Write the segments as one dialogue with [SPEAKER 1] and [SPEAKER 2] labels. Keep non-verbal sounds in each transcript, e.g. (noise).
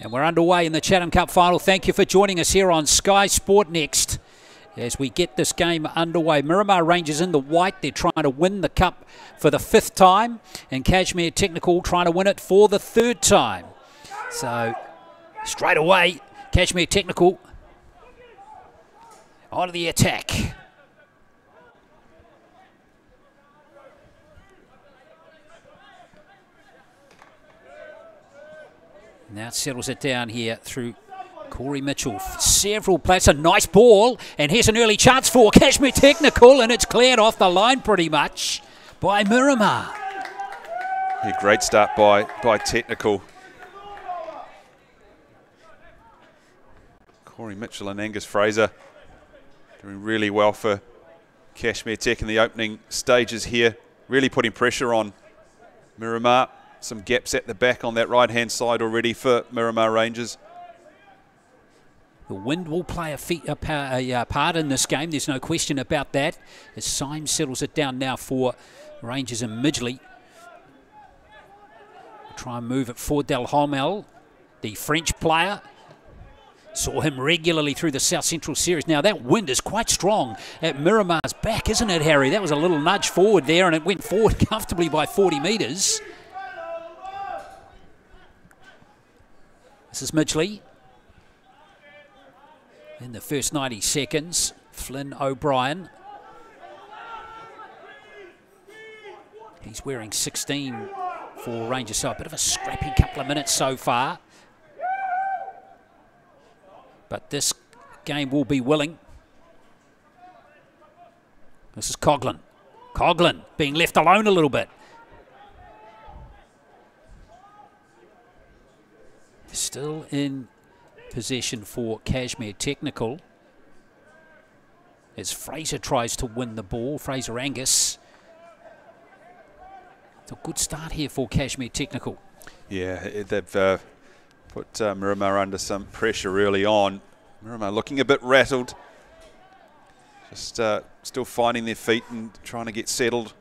[SPEAKER 1] And we're underway in the Chatham Cup final. Thank you for joining us here on Sky Sport Next as we get this game underway. Miramar Rangers in the white. They're trying to win the cup for the fifth time. And Cashmere Technical trying to win it for the third time. So straight away, Cashmere Technical on the attack. Now it settles it down here through Corey Mitchell. Several plays. A nice ball. And here's an early chance for Cashmere Technical. And it's cleared off the line pretty much by Miramar.
[SPEAKER 2] Yeah, great start by, by Technical. Corey Mitchell and Angus Fraser doing really well for Cashmere Tech in the opening stages here. Really putting pressure on Miramar. Some gaps at the back on that right-hand side already for Miramar Rangers.
[SPEAKER 1] The wind will play a, a, a, a, part in this game. There's no question about that. As Symes settles it down now for Rangers and Midgley. Try and move it for Delhomel, the French player. Saw him regularly through the South Central Series. Now, that wind is quite strong at Miramar's back, isn't it, Harry? That was a little nudge forward there, and it went forward (laughs) comfortably by 40 metres. This is Midgley. In the first 90 seconds, Flynn O'Brien. He's wearing 16 for Rangers, so a bit of a scrappy couple of minutes so far. But this game will be willing. This is Coughlin. Coughlin being left alone a little bit. Still in possession for Cashmere Technical. As Fraser tries to win the ball, Fraser Angus. It's a good start here for Cashmere Technical.
[SPEAKER 2] Yeah, they've uh, put uh, Miramar under some pressure early on. Miramar looking a bit rattled. Just uh, still finding their feet and trying to get settled.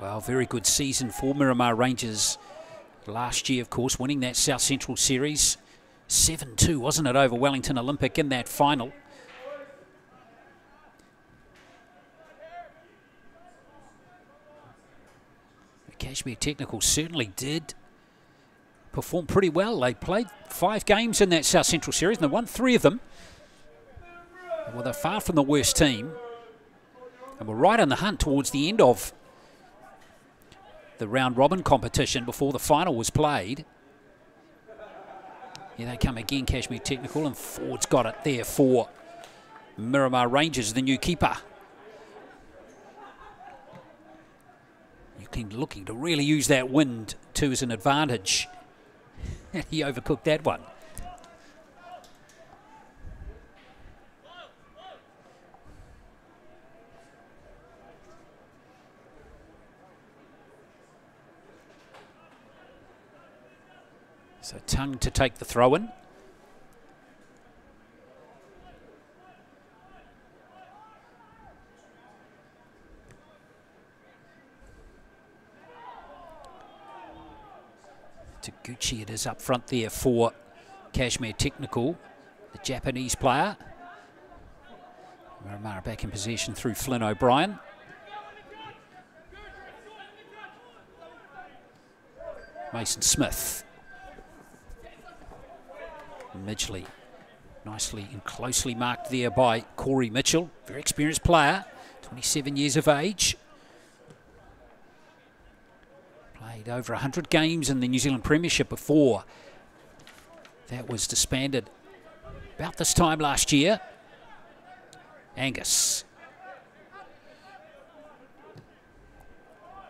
[SPEAKER 1] Well, very good season for Miramar Rangers last year, of course, winning that South Central Series. 7 2, wasn't it, over Wellington Olympic in that final? Cashmere Technical certainly did perform pretty well. They played five games in that South Central Series and they won three of them. Well, they're far from the worst team. And we're right on the hunt towards the end of the round robin competition before the final was played. Here they come again, Cashmere Technical, and Ford's got it there for Miramar Rangers, the new keeper. Euclid looking to really use that wind to as an advantage. (laughs) he overcooked that one. So Tongue to take the throw in. Taguchi it is up front there for Cashmere Technical, the Japanese player. Miramar back in possession through Flynn O'Brien. Mason Smith Midgley. Nicely and closely marked there by Corey Mitchell, very experienced player, 27 years of age. Played over 100 games in the New Zealand Premiership before that was disbanded about this time last year. Angus.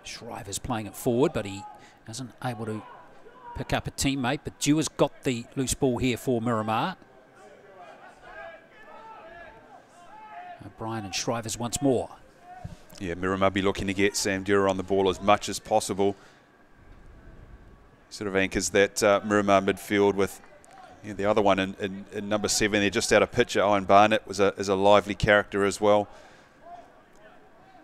[SPEAKER 1] Shriver's playing it forward, but he isn't able to pick up a teammate, but Dewar's got the loose ball here for Miramar. O'Brien and Shrivers once more.
[SPEAKER 2] Yeah, Miramar be looking to get Sam Dewar on the ball as much as possible. Sort of anchors that uh, Miramar midfield with the other one in, in, in, number seven. They're just out of picture. Owen Barnett was a, is a lively character as well.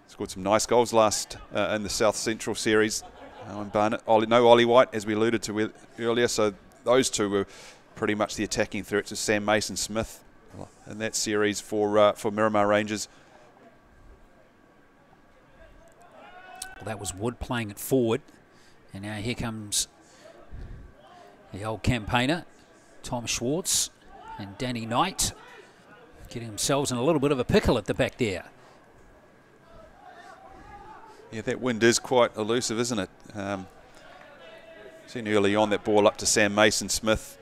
[SPEAKER 2] Scored some nice goals last uh, in the South Central Series. Owen Barnett, Ollie, no Ollie White, as we alluded to earlier, so those two were pretty much the attacking threats of Sam Mason Smith in that series for uh, for Miramar Rangers.
[SPEAKER 1] Well, that was Wood playing it forward. And now here comes the old campaigner, Tom Schwartz and Danny Knight, getting themselves in a little bit of a pickle at the back there.
[SPEAKER 2] Yeah, that wind is quite elusive, isn't it? Um, seen early on that ball up to Sam Mason Smith.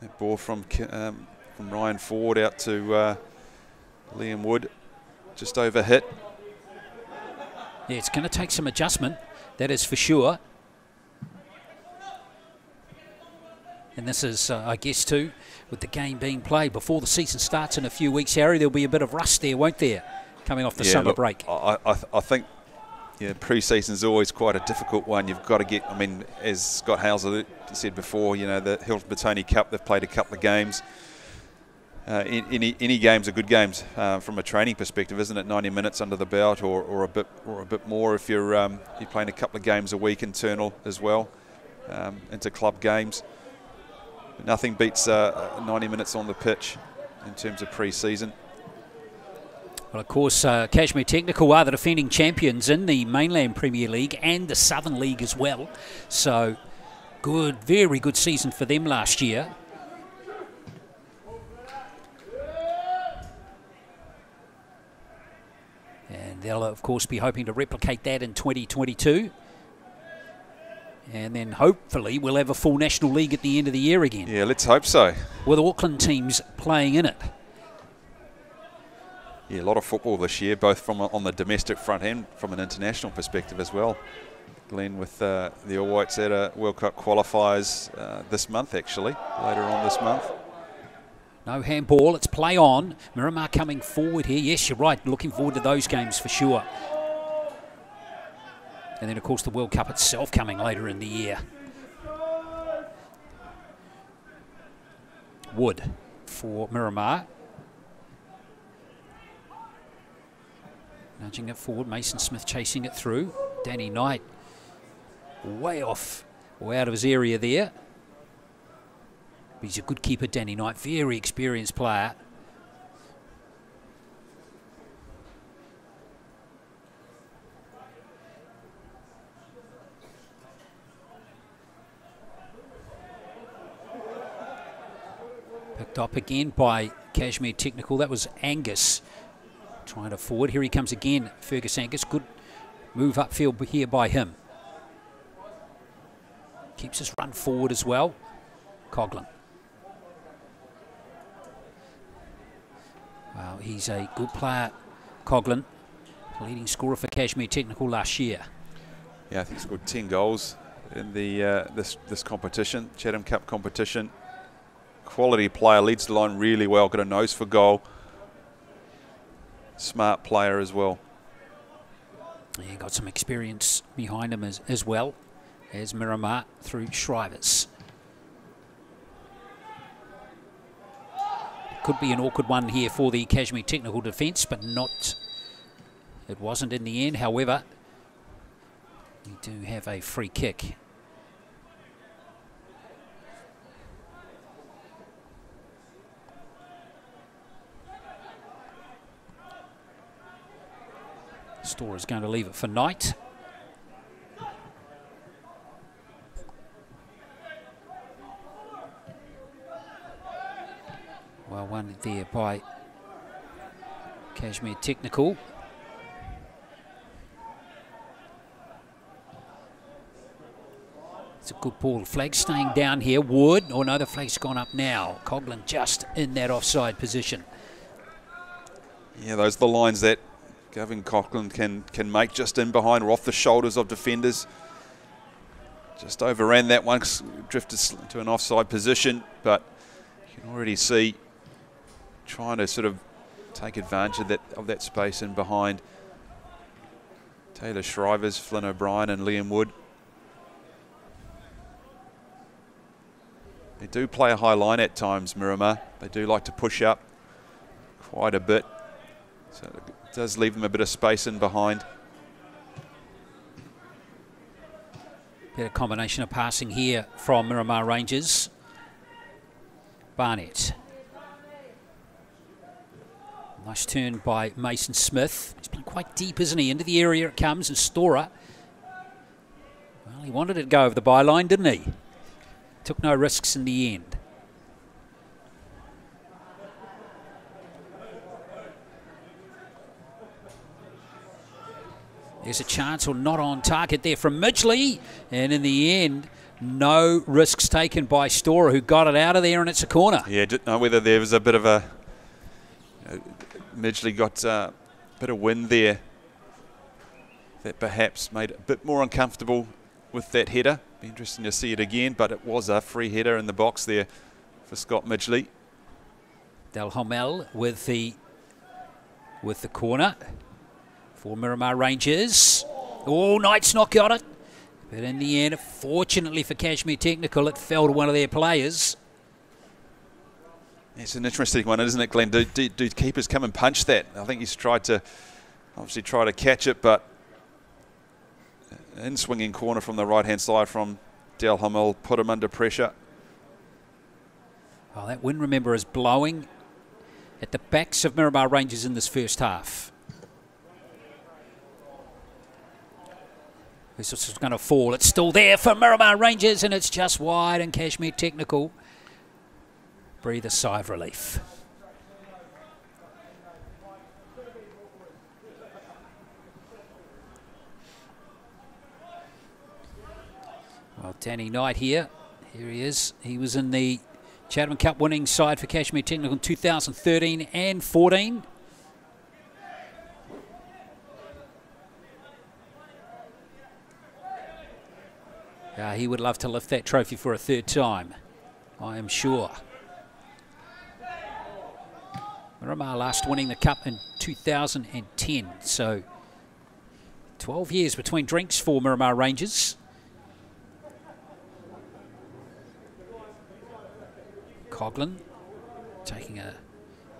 [SPEAKER 2] That ball from um, from Ryan Ford out to uh, Liam Wood, just over hit.
[SPEAKER 1] Yeah, it's going to take some adjustment, that is for sure. And this is, uh, I guess, too, with the game being played before the season starts in a few weeks, Harry, there'll be a bit of rust there, won't there, coming off the
[SPEAKER 2] yeah,
[SPEAKER 1] summer
[SPEAKER 2] look,
[SPEAKER 1] break?
[SPEAKER 2] I, I, I think yeah, pre-season is always quite a difficult one. You've got to get, I mean, as Scott Hales said before, you know, the Hilton Batoni Cup, they've played a couple of games. Uh, any any games are good games uh, from a training perspective, isn't it? 90 minutes under the belt, or, or a bit or a bit more if you're um, you're playing a couple of games a week internal as well, um, into club games. Nothing beats uh, 90 minutes on the pitch in terms of pre-season.
[SPEAKER 1] Well, of course, uh, Cashmere Technical are the defending champions in the mainland Premier League and the Southern League as well. So, good, very good season for them last year. And they'll, of course, be hoping to replicate that in 2022. And then hopefully we'll have a full National League at the end of the year again.
[SPEAKER 2] Yeah, let's hope so.
[SPEAKER 1] With Auckland teams playing in it.
[SPEAKER 2] Yeah, a lot of football this year, both from on the domestic front end, from an international perspective as well. Glenn with uh, the All Whites at a World Cup qualifiers uh, this month, actually, later on this month.
[SPEAKER 1] No handball, it's play on. Miramar coming forward here. Yes, you're right. Looking forward to those games for sure. And then, of course, the World Cup itself coming later in the year. Wood for Miramar. Nudging it forward. Mason Smith chasing it through. Danny Knight way off or out of his area there. But he's a good keeper, Danny Knight. Very experienced player. Picked up again by Cashmere Technical. That was Angus trying to forward. Here he comes again, Fergus Angus. Good move upfield here by him. Keeps his run forward as well. Coughlin. Well, he's a good player, Coughlin. Leading scorer for Cashmere Technical last year.
[SPEAKER 2] Yeah, I think he scored 10 goals in the uh, this this competition, Chatham Cup competition. Quality player, leads the line really well, got a nose for goal. Smart player as well.
[SPEAKER 1] Yeah, got some experience behind him as, as well as Miramar through Shrivers. Could be an awkward one here for the Cashmere technical defence, but not. It wasn't in the end. However, we do have a free kick. Store is going to leave it for Knight. Well won there by Cashmere Technical. It's a good ball. Flag staying down here. Wood. Oh no, the flag's gone up now. Coughlin just in that offside position.
[SPEAKER 2] Yeah, those are the lines that Gavin Coughlin can can make just in behind or off the shoulders of defenders. Just overran that one, drifted to an offside position, but you can already see trying to sort of take advantage of that of that space in behind Taylor Shrivers, Flynn O'Brien and Liam Wood. They do play a high line at times, Miramar. They do like to push up quite a bit. So does leave them a bit of space in behind.
[SPEAKER 1] Better combination of passing here from Miramar Rangers. Barnett. Nice turn by Mason Smith. He's playing quite deep, isn't he? Into the area it comes, and Storer. Well, he wanted it to go over the byline, didn't he? Took no risks in the end. There's a chance or not on target there from Midgley. And in the end, no risks taken by Storer, who got it out of there, and it's a corner.
[SPEAKER 2] Yeah, didn't know whether there was a bit of a. You know, Midgley got uh, a bit of wind there that perhaps made it a bit more uncomfortable with that header. Be interesting to see it again, but it was a free header in the box there for Scott Midgley.
[SPEAKER 1] Del Homel with the with the corner for Miramar Rangers. Oh, Knights not got it. But in the end, fortunately for Cashmere Technical, it fell to one of their players.
[SPEAKER 2] It's an interesting one, isn't it, Glenn? Do, do, do, keepers come and punch that? I think he's tried to, obviously try to catch it, but in swinging corner from the right-hand side from Del Hummel put him under pressure.
[SPEAKER 1] Well, that wind, remember, is blowing at the backs of Miramar Rangers in this first half. This is going to fall. It's still there for Miramar Rangers, and it's just wide, and Cashmere Technical breathe a sigh of relief. Well, Danny Knight here. Here he is. He was in the Chatham Cup winning side for Cashmere Technical in 2013 and 14. Uh, he would love to lift that trophy for a third time, I am sure. Miramar last winning the cup in 2010, so 12 years between drinks for Miramar Rangers. Coughlin taking a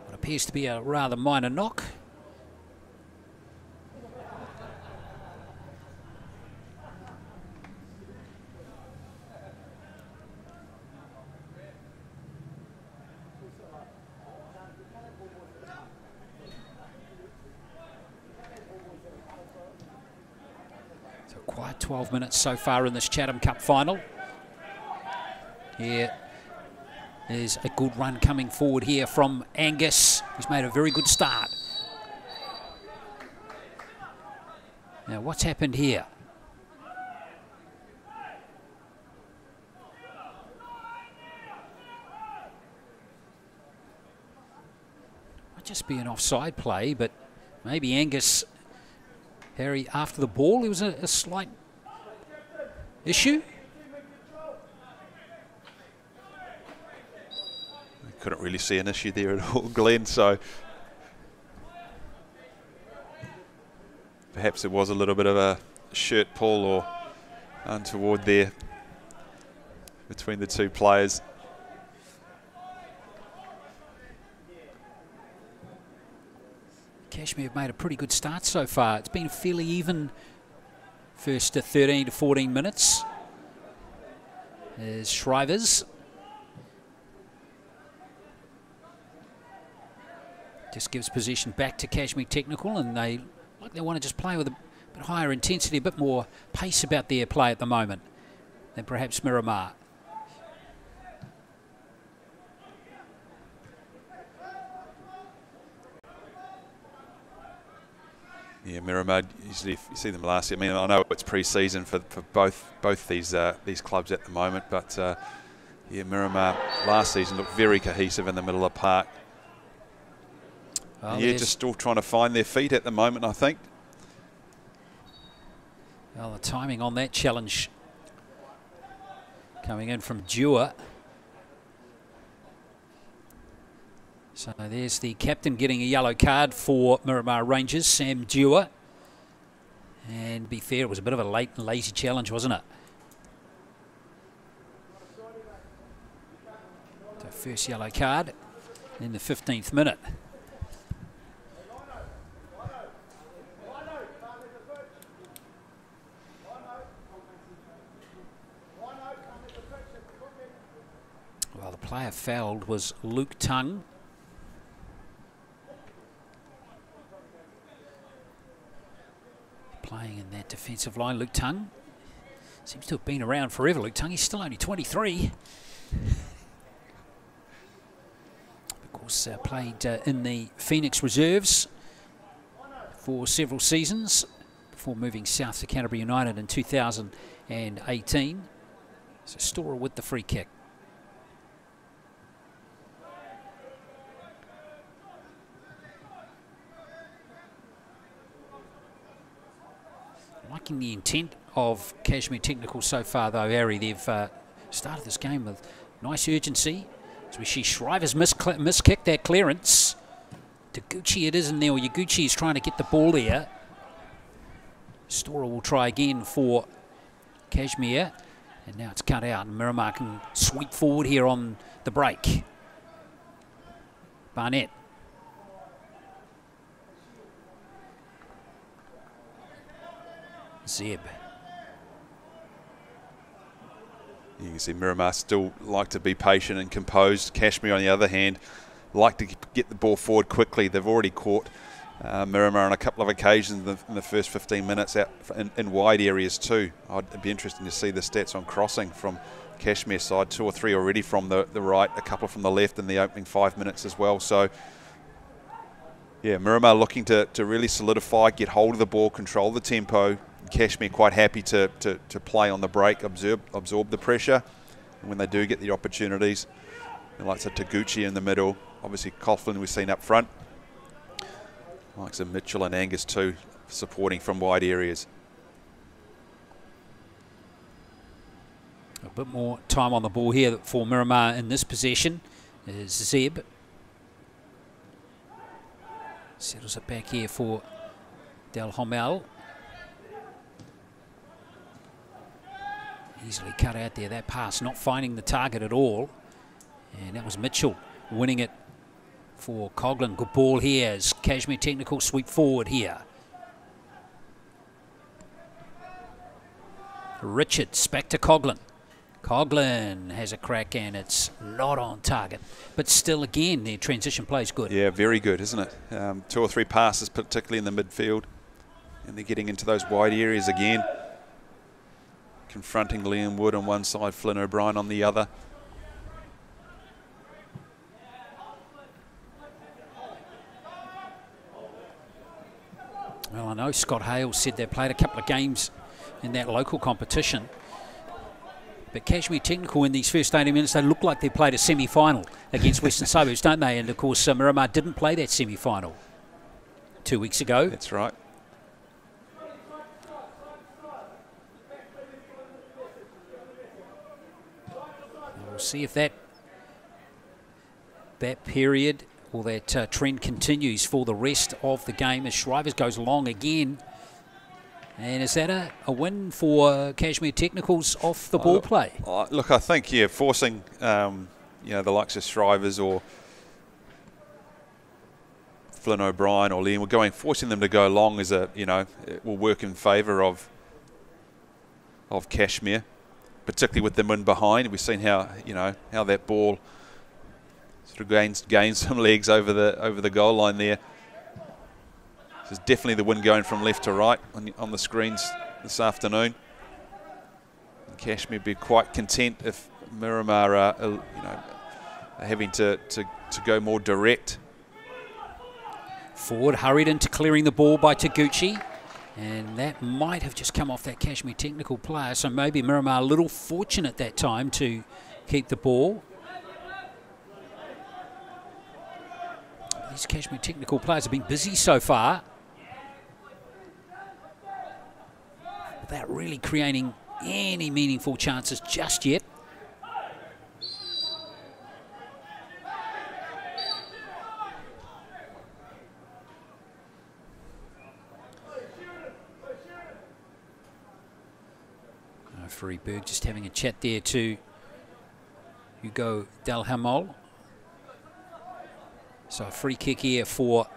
[SPEAKER 1] what appears to be a rather minor knock. quiet 12 minutes so far in this Chatham Cup final. Here is a good run coming forward here from Angus, He's made a very good start. Now, what's happened here? Might just be an offside play, but maybe Angus Harry, after the ball, there was a, a slight issue.
[SPEAKER 2] I couldn't really see an issue there at all, (laughs) Glenn. So perhaps it was a little bit of a shirt pull or untoward there between the two players.
[SPEAKER 1] Cashmere have made a pretty good start so far. It's been a fairly even first to 13 to 14 minutes. There's Shrivers. Just gives position back to Cashmere Technical and they like they want to just play with a bit higher intensity, a bit more pace about their play at the moment than perhaps Miramar.
[SPEAKER 2] Yeah, Miramar. Usually, if you see them last year, I mean, I know it's pre-season for, for both both these uh, these clubs at the moment, but uh, yeah, Miramar last season looked very cohesive in the middle of the park. Well, yeah, just still trying to find their feet at the moment, I think.
[SPEAKER 1] Well, the timing on that challenge coming in from Dewar. So there's the captain getting a yellow card for Miramar Rangers, Sam Dewar. And be fair, it was a bit of a late lazy challenge, wasn't it? The first yellow card in the 15th minute. Well, the player fouled was Luke Tongue. Playing in that defensive line, Luke Tongue seems to have been around forever. Luke Tongue, he's still only 23. of course, uh, played uh, in the Phoenix Reserves for several seasons before moving south to Canterbury United in 2018. So Storer with the free kick. Liking the intent of Cashmere Technical so far, though, Harry. They've uh, started this game with nice urgency. As we see Shrivers miss, miss kick that clearance. Taguchi it is in there. Taguchi is trying to get the ball there. Storer will try again for Cashmere. And now it's cut out. Miramar can sweep forward here on the break. Barnett. Zeb.
[SPEAKER 2] You can see Miramar still like to be patient and composed. Cashmere, on the other hand, like to get the ball forward quickly. They've already caught uh, Miramar on a couple of occasions in the, in the first 15 minutes out in, in, wide areas too. I'd be interesting to see the stats on crossing from Cashmere side. Two or three already from the, the right, a couple from the left in the opening five minutes as well. So, yeah, Miramar looking to, to really solidify, get hold of the ball, control the tempo. Cashmere quite happy to, to, to play on the break, absorb, absorb the pressure. And when they do get the opportunities, likes of Taguchi in the middle, obviously Coughlin we've seen up front, Likes of Mitchell and Angus too, supporting from wide areas.
[SPEAKER 1] A bit more time on the ball here for Miramar in this possession is Zeb. Settles it back here for Del Homel. Easily cut out there, that pass, not finding the target at all. And that was Mitchell winning it for Coughlin. Good ball here as Cashmere Technical sweep forward here. Richards back to Coughlin. Coughlin has a crack and it's not on target. But still, again, their transition play is good.
[SPEAKER 2] Yeah, very good, isn't it? Um, two or three passes, particularly in the midfield. And they're getting into those wide areas again. Confronting Liam Wood on one side, Flynn O'Brien on the other.
[SPEAKER 1] Well, I know Scott Hale said they played a couple of games in that local competition. But Cashmere Technical in these first 80 minutes, they look like they played a semi-final against (laughs) Western Suburbs, don't they? And of course, uh, Miramar didn't play that semi-final two weeks ago.
[SPEAKER 2] That's right.
[SPEAKER 1] See if that that period or that uh, trend continues for the rest of the game as Shrivers goes long again. And is that a, a win for Cashmere Technicals off the ball play?
[SPEAKER 2] look, I think, yeah, forcing, um, you know, the likes of Shrivers or Flynn O'Brien or Liam, we're going, forcing them to go long is a, you know, it will work in favour of of Cashmere, particularly with them in behind. We've seen how, you know, how that ball – sort of gains gains some legs over the over the goal line there. This is definitely the wind going from left to right on the, on the screens this afternoon. And Cashmere be quite content if Miramar are, you know, are having to, to, to go more direct.
[SPEAKER 1] Ford hurried into clearing the ball by Taguchi. And that might have just come off that Cashmere technical player. So maybe Miramar a little fortunate that time to keep the ball. These Cashmere technical players have been busy so far. Without really creating any meaningful chances just yet. Freeberg just having a chat there to Hugo Delhamol. So a free kick here for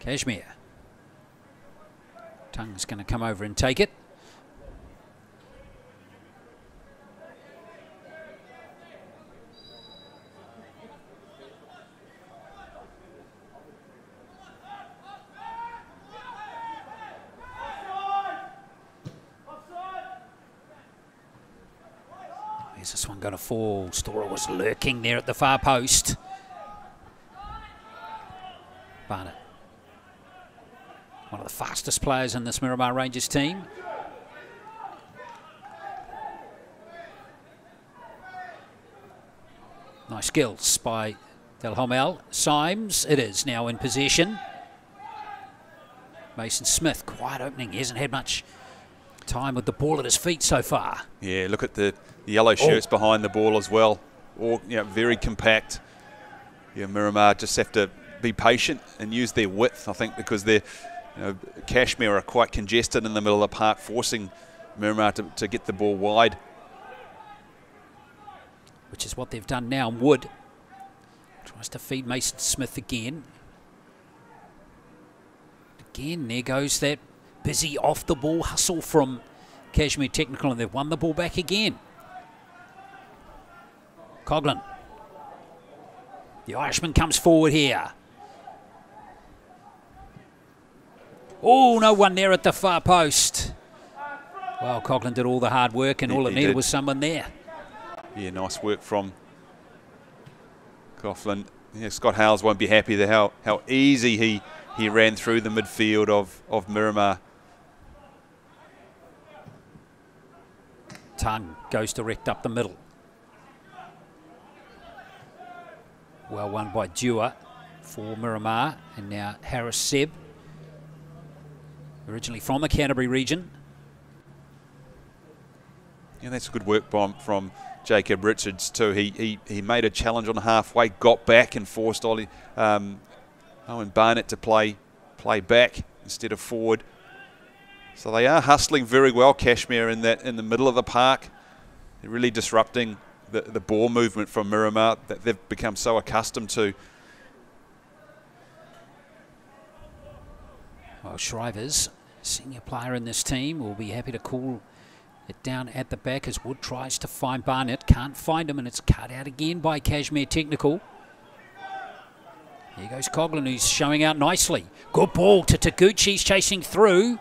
[SPEAKER 1] Cashmere. Tongue's going to come over and take it. Is this one going to fall? Storer was lurking there at the far post. Barnett. One of the fastest players in this Miramar Rangers team. Nice skills by Del Homel. Symes, it is now in possession. Mason Smith, quiet opening. He hasn't had much time with the ball at his feet so far.
[SPEAKER 2] Yeah, look at the, the yellow oh. shirts oh. behind the ball as well. All you know, very compact. Yeah, Miramar just have to be patient and use their width, I think, because they're, you know, Cashmere are quite congested in the middle of the park, forcing Miramar to, to get the ball wide.
[SPEAKER 1] Which is what they've done now. Wood tries to feed Mason Smith again. Again, there goes that busy off the ball hustle from Cashmere Technical, and they've won the ball back again. Coughlin. The Irishman comes forward here. Oh, no one there at the far post. Well, Coughlin did all the hard work, and he, all it needed did. was someone there.
[SPEAKER 2] Yeah, nice work from Coughlin. Yeah, Scott Hales won't be happy how, how easy he, he ran through the midfield of, of Miramar.
[SPEAKER 1] Tongue goes direct up the middle. Well won by Dewar for Miramar, and now Harris Seb originally from the Canterbury region.
[SPEAKER 2] Yeah, that's a good work from, from Jacob Richards too. He, he he made a challenge on halfway, got back and forced Ollie um, Owen Barnett to play play back instead of forward. So they are hustling very well, Cashmere, in that in the middle of the park. They're really disrupting the, the ball movement from Miramar that they've become so accustomed to.
[SPEAKER 1] Well, Shrivers senior player in this team, will be happy to call it down at the back as Wood tries to find Barnett. Can't find him, and it's cut out again by Cashmere Technical. Here goes Coughlin, who's showing out nicely. Good ball to Taguchi. He's chasing through.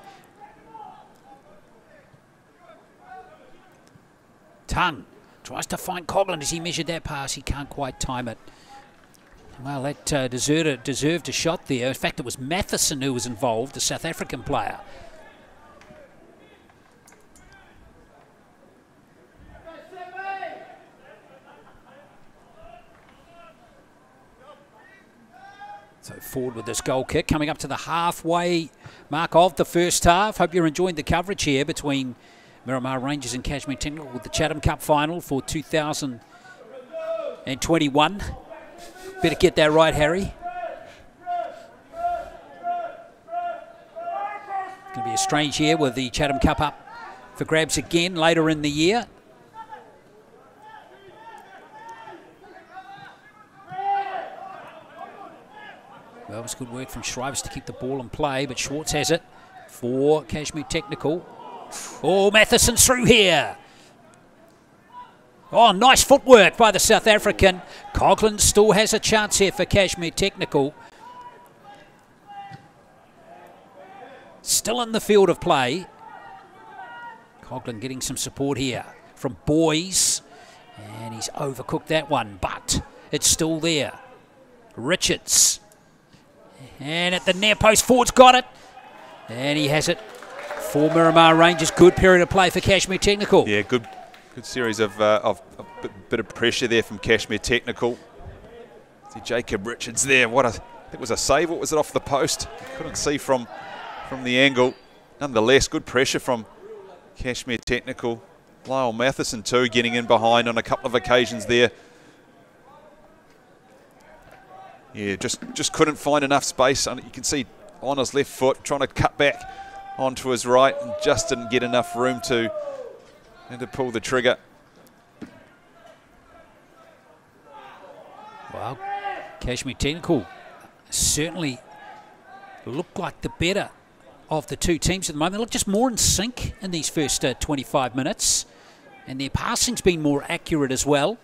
[SPEAKER 1] Tongue tries to find Coughlin as he measured that pass. He can't quite time it. Well, that uh, deserved a shot there. In fact, it was Matheson who was involved, the South African player. So forward with this goal kick, coming up to the halfway mark of the first half. Hope you're enjoying the coverage here between Miramar Rangers and Cashmere Technical with the Chatham Cup final for 2021. Better get that right, Harry. It's going to be a strange year with the Chatham Cup up for grabs again later in the year. Well, it was good work from Shrivers to keep the ball in play, but Schwartz has it for Cashmere Technical. Oh, Matheson's through here. Oh, nice footwork by the South African. Coughlin still has a chance here for Cashmere Technical. Still in the field of play. Coughlin getting some support here from Boys. And he's overcooked that one, but it's still there. Richards. And at the near post, Ford's got it. And he has it for Miramar Rangers. Good period of play for Cashmere Technical.
[SPEAKER 2] Yeah, good Good series of, uh, of a bit of pressure there from Cashmere Technical. See Jacob Richards there. What a, it was a save. What was it off the post? Couldn't see from from the angle. Nonetheless, good pressure from Cashmere Technical. Lyle Matheson too getting in behind on a couple of occasions there. Yeah, just just couldn't find enough space. And You can see on his left foot trying to cut back onto his right and just didn't get enough room to and to pull the trigger.
[SPEAKER 1] Well, Cashmere Technical certainly look like the better of the two teams at the moment. They look just more in sync in these first uh, 25 minutes, and their passing's been more accurate as well.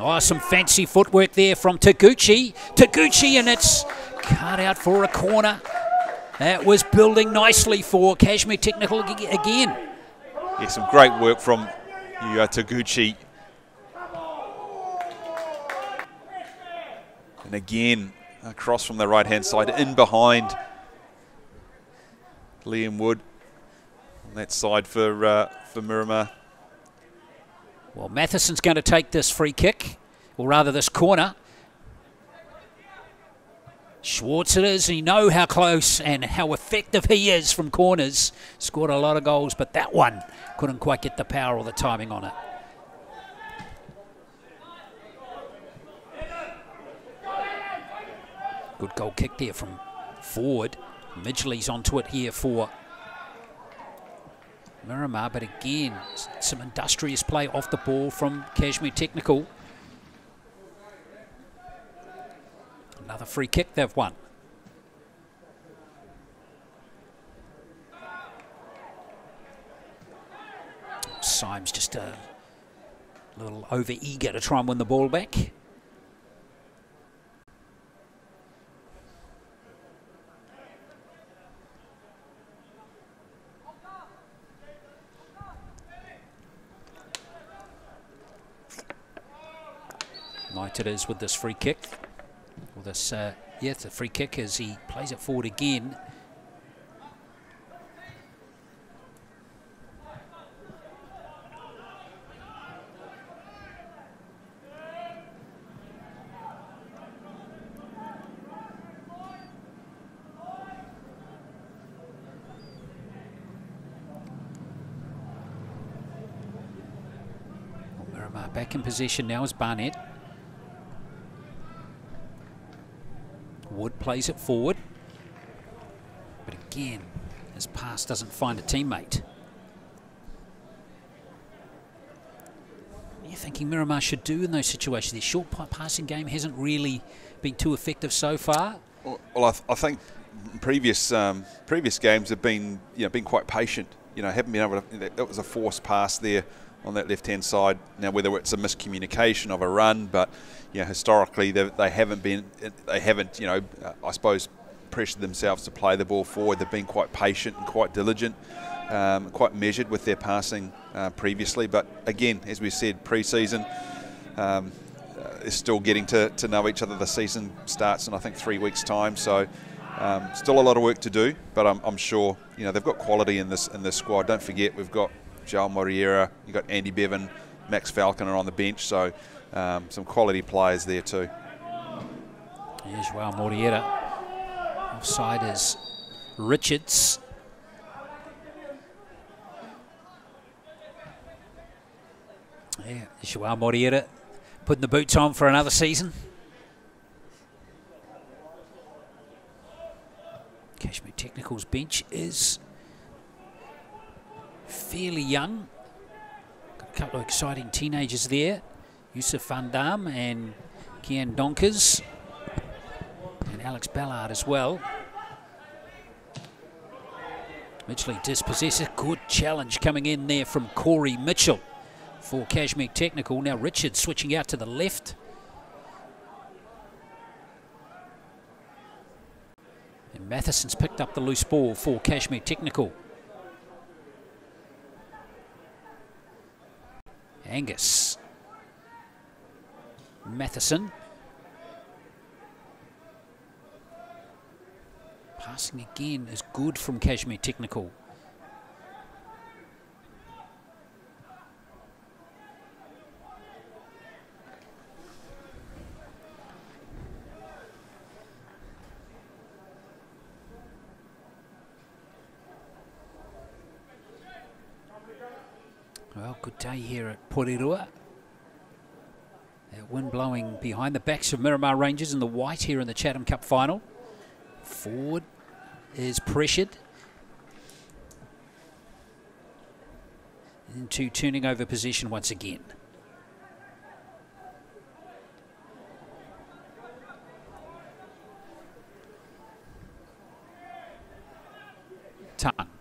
[SPEAKER 1] Oh, some fancy footwork there from Taguchi. Taguchi, and it's cut out for a corner. That was building nicely for Cashmere Technical again.
[SPEAKER 2] Yeah, some great work from Yuya Taguchi. And again, across from the right-hand side, in behind Liam Wood on that side for, uh, for Miramar.
[SPEAKER 1] Well, Matheson's going to take this free kick, or rather this corner. Schwartz it is, you know how close and how effective he is from corners. Scored a lot of goals, but that one couldn't quite get the power or the timing on it. Good goal kick there from forward. Midgley's onto it here for Miramar, but again, some industrious play off the ball from Cashmere Technical. Another free kick they've won. Symes just a little over eager to try and win the ball back. Knight it is with this free kick. This, uh, yeah, it's a free kick as he plays it forward again. Miramar back in position now is Barnett. Wood plays it forward. But again, his pass doesn't find a teammate. What are you thinking Miramar should do in those situations? Their short passing game hasn't really been too effective so far.
[SPEAKER 2] Well, I, th I think previous um, previous games have been you know been quite patient. You know, haven't been able to. That was a forced pass there on that left hand side. Now, whether it's a miscommunication of a run, but you know, historically they, they haven't been, they haven't, you know, uh, I suppose, pressured themselves to play the ball forward. They've been quite patient and quite diligent, um, quite measured with their passing uh, previously. But again, as we said, pre-season. Um, uh, is still getting to, to know each other. The season starts in I think three weeks' time, so um, still a lot of work to do. But I'm, I'm sure you know they've got quality in this in this squad. Don't forget we've got Joel Moriera, you've got Andy Bevan, Max Falconer on the bench, so um, some quality players there too.
[SPEAKER 1] Here's Joel Moriera. Offside is Richards. Yeah, Joel Moriera putting the boots on for another season. Cashmere Technicals bench is fairly young. Got a couple of exciting teenagers there. Yusuf Van Dam and Kian Donkers. And Alex Ballard as well. Midgley dispossessed. Good challenge coming in there from Corey Mitchell for Cashmere Technical. Now Richard switching out to the left. And Matheson's picked up the loose ball for Cashmere Technical. Angus. Matheson. Passing again is good from Cashmere Technical. Day here at Porirua. That wind blowing behind the backs of Miramar Rangers in the white here in the Chatham Cup final. Forward is pressured. Into turning over position once again. Tongue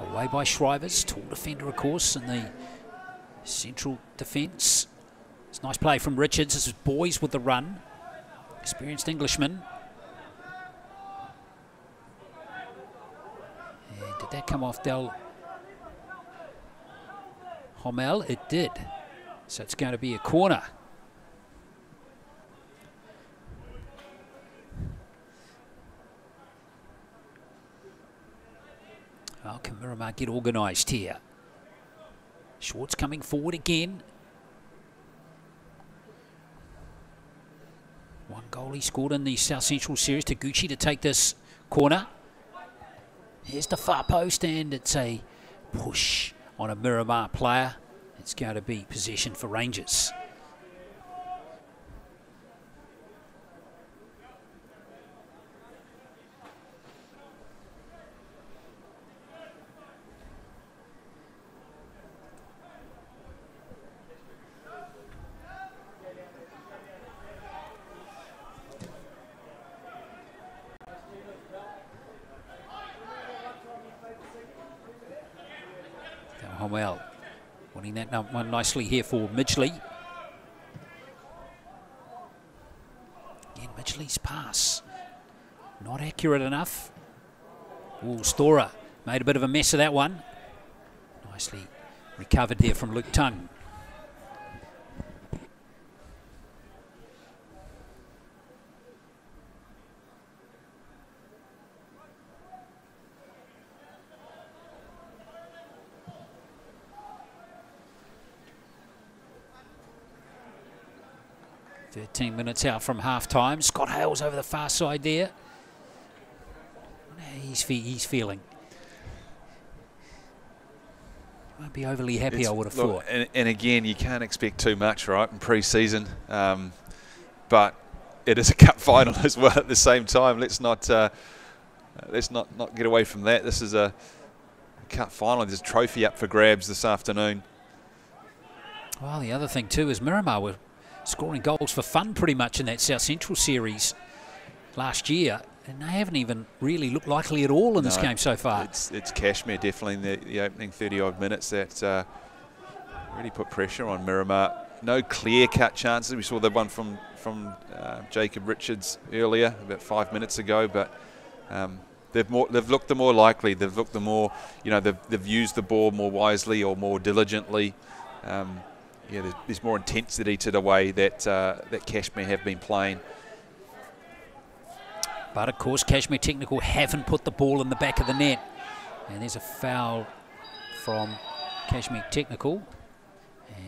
[SPEAKER 1] away by Shrivers. Tall defender, of course, in the central defence. It's nice play from Richards. This is Boys with the run. Experienced Englishman. And did that come off Del Homel? It did. So it's going to be a corner. Miramar get organised here? Schwartz coming forward again. One goal he scored in the South Central Series Taguchi to take this corner. Here's the far post, and it's a push on a Miramar player. It's going to be possession for Rangers. Well, winning that one nicely here for Midgley. Again, Midgley's pass. Not accurate enough. Oh, Storer made a bit of a mess of that one. Nicely recovered there from Luke Tongue. 13 minutes out from half time. Scott Hales over the far side there. He's, fe he's feeling. Won't be overly happy, it's, I would have look, thought.
[SPEAKER 2] And, and, again, you can't expect too much, right, in pre season. Um, but it is a (laughs) cup final as well at the same time. Let's not. Uh, let's not, not get away from that. This is a cup final. There's a trophy up for grabs this afternoon.
[SPEAKER 1] Well, the other thing too is Miramar were scoring goals for fun pretty much in that South Central series last year. And they haven't even really looked likely at all in no, this game so far.
[SPEAKER 2] It's, it's Cashmere definitely in the, the opening 30 odd minutes that uh, really put pressure on Miramar. No clear cut chances. We saw the one from from uh, Jacob Richards earlier, about five minutes ago, but um, they've more they've looked the more likely. They've looked the more you know they've, they've used the ball more wisely or more diligently. Um, yeah, there's, there's, more intensity to the way that uh, that Cashmere have been playing.
[SPEAKER 1] But of course, Cashmere Technical haven't put the ball in the back of the net. And there's a foul from Cashmere Technical.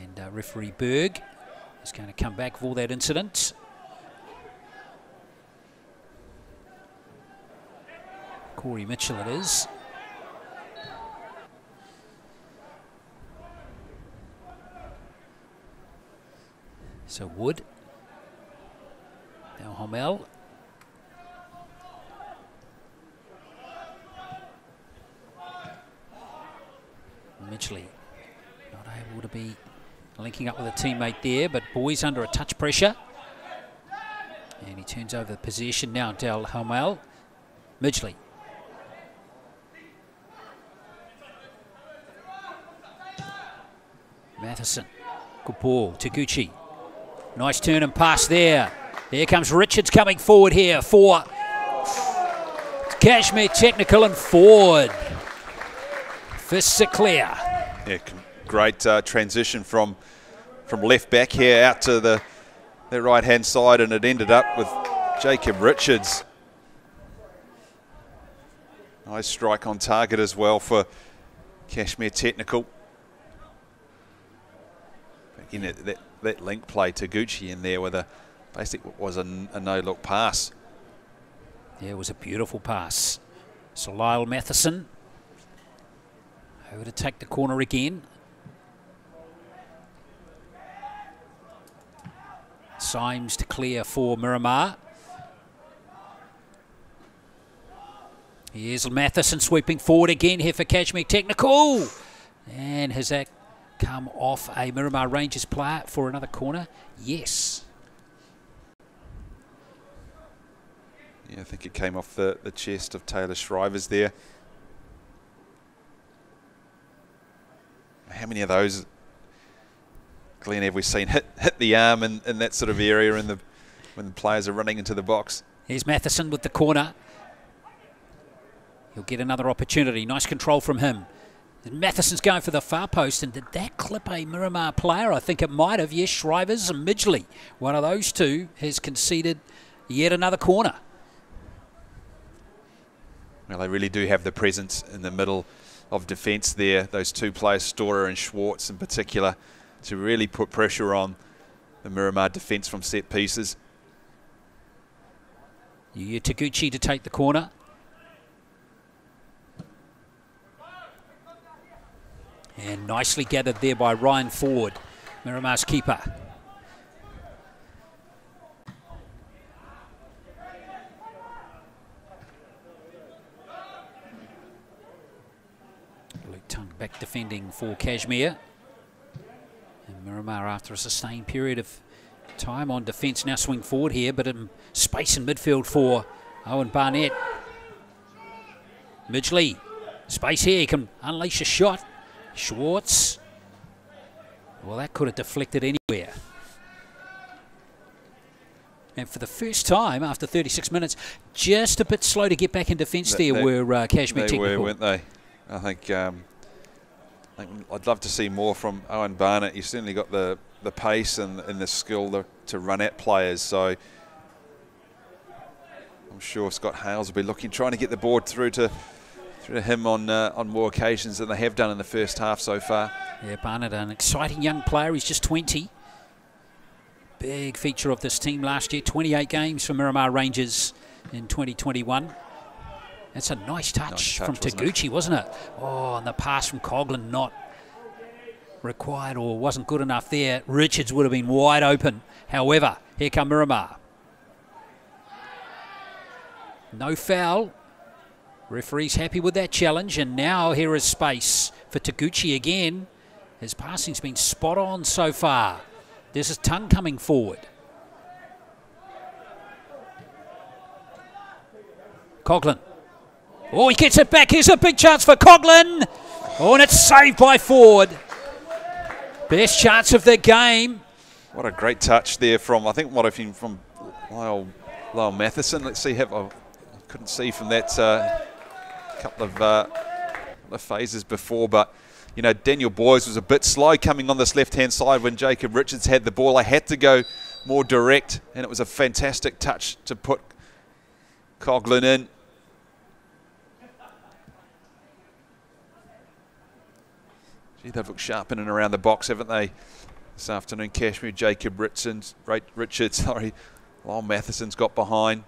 [SPEAKER 1] And uh, referee Berg is going to come back for that incident. Corey Mitchell it is. So Wood. Now Homel. Midgley not able to be linking up with a teammate there, but Boys under a touch pressure. And he turns over the possession now to Homel. Midgley. Matheson. Good ball. Taguchi. Nice turn and pass there. Here comes Richards coming forward here for Cashmere Technical and forward. Fists are clear.
[SPEAKER 2] Yeah, great uh, transition from from left back here out to the, the right hand side, and it ended up with Jacob Richards. Nice strike on target as well for Cashmere Technical. Again, that that link play Taguchi in there with a basic was a, a no-look pass.
[SPEAKER 1] Yeah, it was a beautiful pass. So Lyle Matheson over to take the corner again. Symes to clear for Miramar. Here's Matheson sweeping forward again here for Cashmere Technical. And that come off a Miramar Rangers player for another corner? Yes.
[SPEAKER 2] Yeah, I think it came off the, the chest of Taylor Shrivers there. How many of those, Glenn, have we seen hit hit the arm in, in that sort of area in the when the players are running into the box?
[SPEAKER 1] Here's Matheson with the corner. He'll get another opportunity. Nice control from him. Matheson's going for the far post, and did that clip a Miramar player? I think it might have. Yes, Shrivers and Midgley. One of those two has conceded yet another corner.
[SPEAKER 2] Well, they really do have the presence in the middle of defence there. Those two players, Storer and Schwartz in particular, to really put pressure on the Miramar defence from set pieces.
[SPEAKER 1] You Taguchi to take the corner. And nicely gathered there by Ryan Ford, Miramar's keeper. Luke Tongue back defending for Cashmere. And Miramar after a sustained period of time on defence now swing forward here, but in space in midfield for Owen Barnett. Midgley, space here, he can unleash a shot. Schwartz. Well, that could have deflected anywhere. And for the first time after 36 minutes, just a bit slow to get back in defence there
[SPEAKER 2] they,
[SPEAKER 1] were uh, Cashmere
[SPEAKER 2] They
[SPEAKER 1] Technical.
[SPEAKER 2] were, weren't they? I think, um, I I'd love to see more from Owen Barnett. He's certainly got the, the pace and, and the skill to, to run at players. So I'm sure Scott Hales will be looking, trying to get the board through to through to him on uh, on more occasions than they have done in the first half so far.
[SPEAKER 1] Yeah, Barnett, an exciting young player. He's just 20. Big feature of this team last year. 28 games for Miramar Rangers in 2021. That's a nice touch,
[SPEAKER 2] Nice touch,
[SPEAKER 1] from
[SPEAKER 2] wasn't
[SPEAKER 1] Taguchi,
[SPEAKER 2] it?
[SPEAKER 1] wasn't it? Oh, and the pass from Coughlan not required or wasn't good enough there. Richards would have been wide open. However, here come Miramar. No foul. Referee's happy with that challenge, and now here is space for Taguchi again. His passing's been spot on so far. This is Tongue coming forward. Coughlan. Oh, he gets it back. Here's a big chance for Coughlan. Oh, and it's saved by Ford. Best chance of the game.
[SPEAKER 2] What a great touch there from I think what been from Lyle Lyle Matheson. Let's see have I couldn't see from that uh, couple of uh, couple of phases before, but you know Daniel Boys was a bit slow coming on this left hand side when Jacob Richards had the ball. I had to go more direct, and it was a fantastic touch to put Coughlan in. Gee, they've looked sharp in and around the box, haven't they? This afternoon, Cashmere, Jacob Richards, Richard, (laughs) sorry, Lyle Matheson's got behind.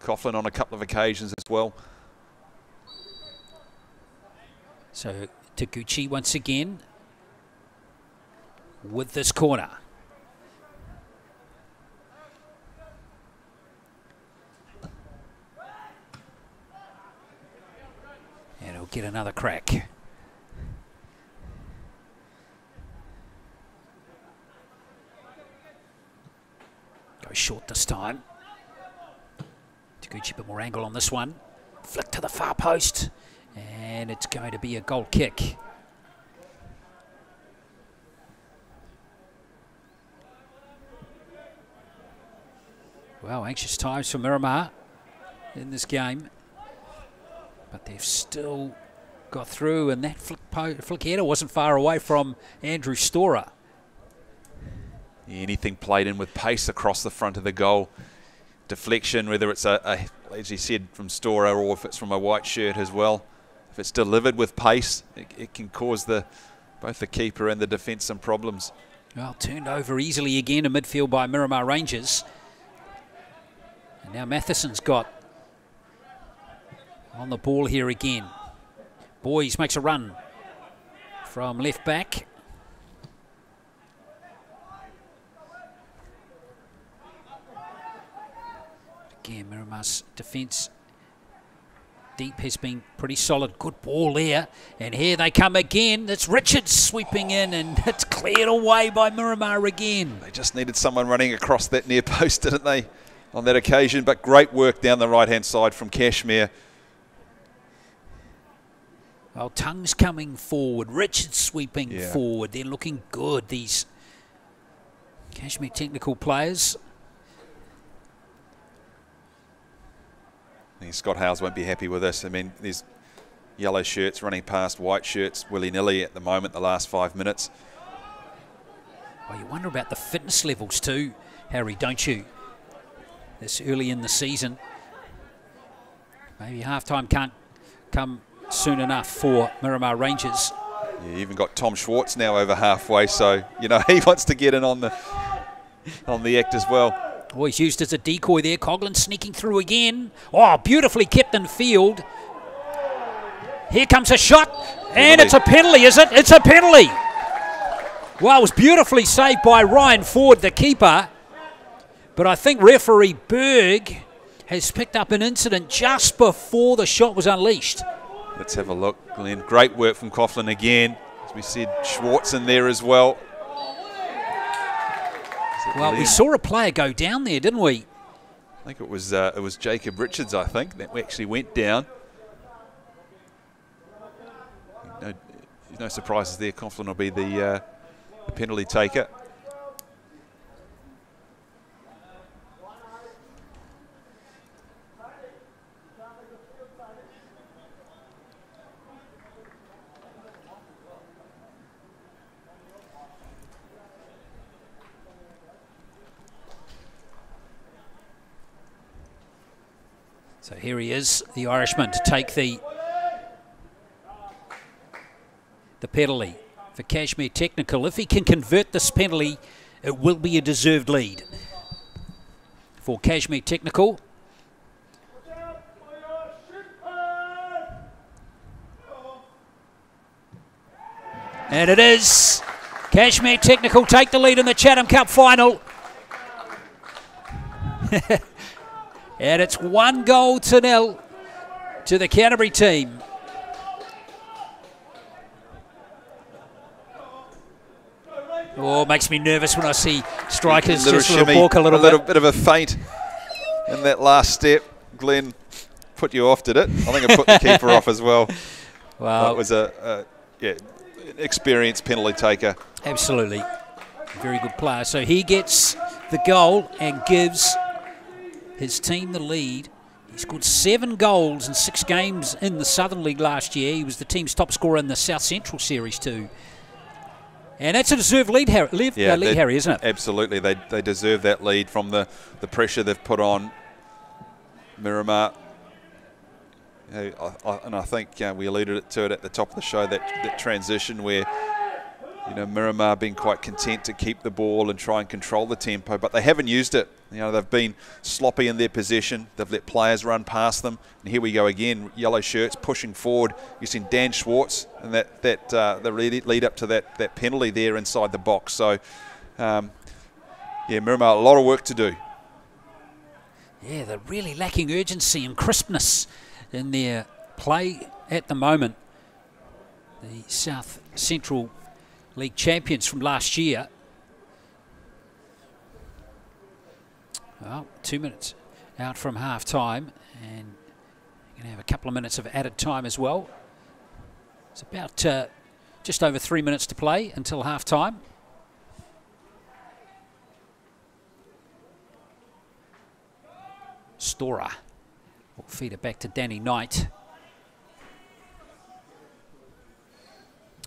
[SPEAKER 2] Coughlin on a couple of occasions as well.
[SPEAKER 1] So Taguchi once again with this corner. And he'll get another crack. Go short this time. Taguchi a bit more angle on this one. Flick to the far post. And it's going to be a goal kick. Well, anxious times for Miramar in this game. But they've still got through, and that flick, flick header wasn't far away from Andrew Storer.
[SPEAKER 2] Anything played in with pace across the front of the goal. Deflection, whether it's a, a as you said, from Storer or if it's from a white shirt as well. If it's delivered with pace, it, it can cause the both the keeper and the defence some problems.
[SPEAKER 1] Well, turned over easily again in midfield by Miramar Rangers. And now Matheson's got on the ball here again. Boys makes a run from left back. Again, Miramar's defence deep has been pretty solid. Good ball there. And here they come again. It's Richards sweeping in and (laughs) it's cleared away by Miramar again.
[SPEAKER 2] They just needed someone running across that near post, (laughs) didn't they, on that occasion? But great work down the right-hand side from Cashmere.
[SPEAKER 1] Well, Tongue's coming forward. Richards sweeping
[SPEAKER 2] Yeah.
[SPEAKER 1] forward. They're looking good, these Cashmere technical players.
[SPEAKER 2] I think Scott Hales won't be happy with this. I mean, these yellow shirts running past white shirts willy-nilly at the moment, the last five minutes.
[SPEAKER 1] Well, you wonder about the fitness levels too, Harry, don't you? This early in the season. Maybe halftime can't come soon enough for Miramar Rangers.
[SPEAKER 2] You even got Tom Schwartz now over halfway, so you know (laughs) he wants to get in on the on the act as well.
[SPEAKER 1] Oh, he's used as a decoy there. Coghlan sneaking through again. Oh, beautifully kept in field. Here comes a shot, and it's a penalty, is it? It's a penalty. Well, it was beautifully saved by Ryan Ford, the keeper. But I think referee Berg has picked up an incident just before the shot was unleashed.
[SPEAKER 2] Let's have a look, Glenn. Great work from Coughlan again. As we said, Schwartz in there as well.
[SPEAKER 1] Well, we saw a player go down there, didn't we?
[SPEAKER 2] I think it was uh, it was Jacob Richards. I think that we actually went down. No, no surprises there. Coughlan will be the, uh, the penalty taker.
[SPEAKER 1] So here he is, the Irishman, to take the the penalty for Cashmere Technical. If he can convert this penalty, it will be a deserved lead for Cashmere Technical. And it is. Cashmere Technical take the lead in the Chatham Cup final. (laughs) And it's one goal to nil to the Canterbury team. Oh, makes me nervous when I see strikers just shimmy, walk a little,
[SPEAKER 2] a little bit. bit of a feint in that last step. Glenn put you off, did it? I think it put the (laughs) keeper off as well. Well, it was a, a yeah, experienced penalty taker.
[SPEAKER 1] Absolutely, very good player. So he gets the goal and gives his team the lead. He scored seven goals in six games in the Southern League last year. He was the team's top scorer in the South Central Series too. And that's a deserved lead, Harry, lead, yeah, uh, lead Harry, isn't it?
[SPEAKER 2] Absolutely. They, they deserve that lead from the, the pressure they've put on Miramar. You know, I, I, and I think uh, we alluded to it at the top of the show, that, that transition where you know, Miramar being quite content to keep the ball and try and control the tempo, but they haven't used it. You know, they've been sloppy in their possession. They've let players run past them. And here we go again, yellow shirts pushing forward. You've seen Dan Schwartz and that, that uh, the lead, up to that, that penalty there inside the box. So, um, yeah, Miramar, a lot of work to do.
[SPEAKER 1] Yeah, they're really lacking urgency and crispness in their play at the moment. The South Central League champions from last year. Well, two minutes out from half time, and going to have a couple of minutes of added time as well. It's about uh, just over three minutes to play until half time. Storer will feed it back to Danny Knight.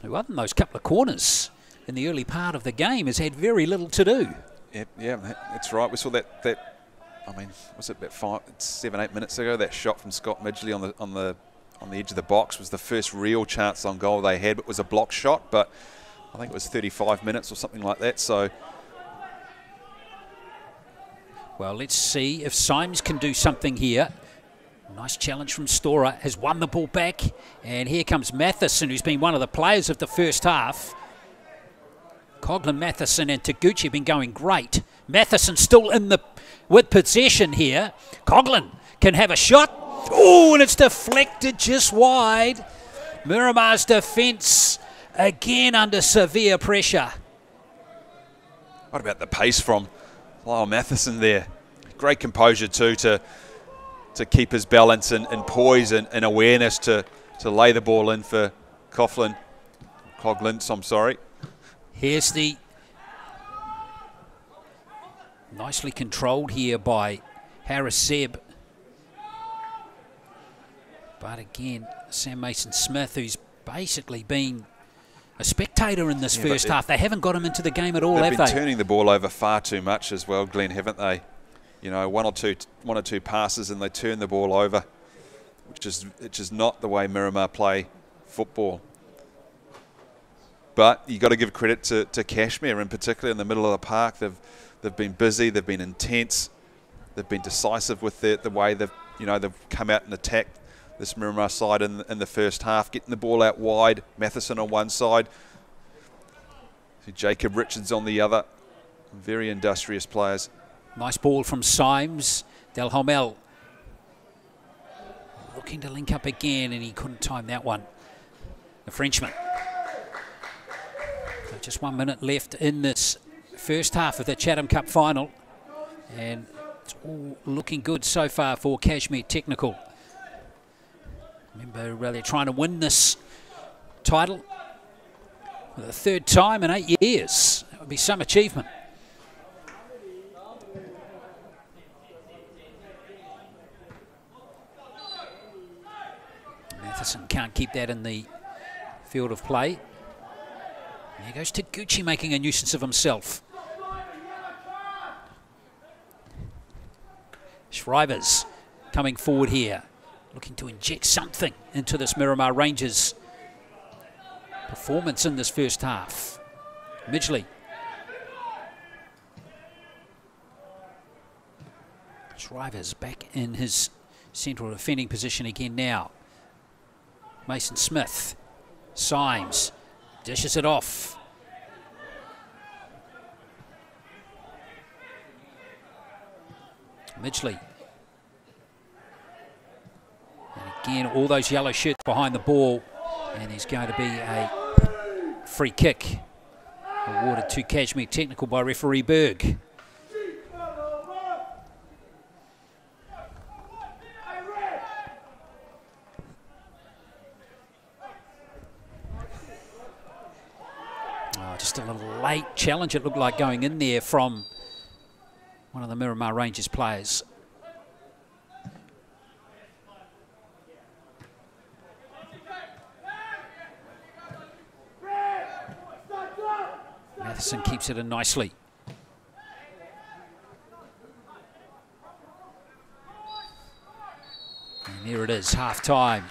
[SPEAKER 1] Who other than those couple of corners in the early part of the game has had very little to do.
[SPEAKER 2] Yeah, yeah that's right. We saw that, that I mean, was it about five, seven, eight minutes ago, that shot from Scott Midgley on the, on the on the edge of the box was the first real chance on goal they had. It was a block shot, but I think it was 35 minutes or something like that. So,
[SPEAKER 1] well, let's see if Symes can do something here. Nice challenge from Storer. Has won the ball back. And here comes Matheson, who's been one of the players of the first half. Coughlan, Matheson and Taguchi have been going great. Matheson still in the with possession here. Coughlan can have a shot. Oh, and it's deflected just wide. Miramar's defence again under severe pressure.
[SPEAKER 2] What about the pace from Lyle Matheson there? Great composure too to to keep his balance and, and poise and, and, awareness to, to lay the ball in for Coughlan. Coglins, I'm sorry.
[SPEAKER 1] Here's the nicely controlled here by Harris Seb. But again, Sam Mason Smith, who's basically been a spectator in this yeah, first half. They haven't got him into the game at all,
[SPEAKER 2] have
[SPEAKER 1] they?
[SPEAKER 2] They've been turning the ball over far too much as well, Glenn, haven't they? You know, one or two one or two passes and they turn the ball over. which is which is not the way Miramar play football. But you've got to give credit to, to Cashmere in particular in the middle of the park. They've they've been busy, they've been intense, they've been decisive with the, the way they've you know they've come out and attacked this Miramar side in, in the first half, getting the ball out wide. Matheson on one side, Jacob Richards on the other. Very industrious players.
[SPEAKER 1] Nice ball from Symes. Del Homel looking to link up again, and he couldn't time that one. The Frenchman. So just one minute left in this first half of the Chatham Cup final. And it's all looking good so far for Cashmere Technical. Remember, they're trying to win this title for the third time in eight years. That would be some achievement. Matheson can't keep that in the field of play. There goes Taguchi making a nuisance of himself. Shrivers coming forward here, looking to inject something into this Miramar Rangers performance in this first half. Midgley. Shrivers back in his central defending position again now. Mason Smith. Symes dishes it off. Midgley. And again, all those yellow shirts behind the ball. And there's going to be a free kick awarded to Cashmere Technical by referee Berg. A little late challenge it looked like going in there from one of the Miramar Rangers players. Matheson keeps it in nicely. And there it is, half time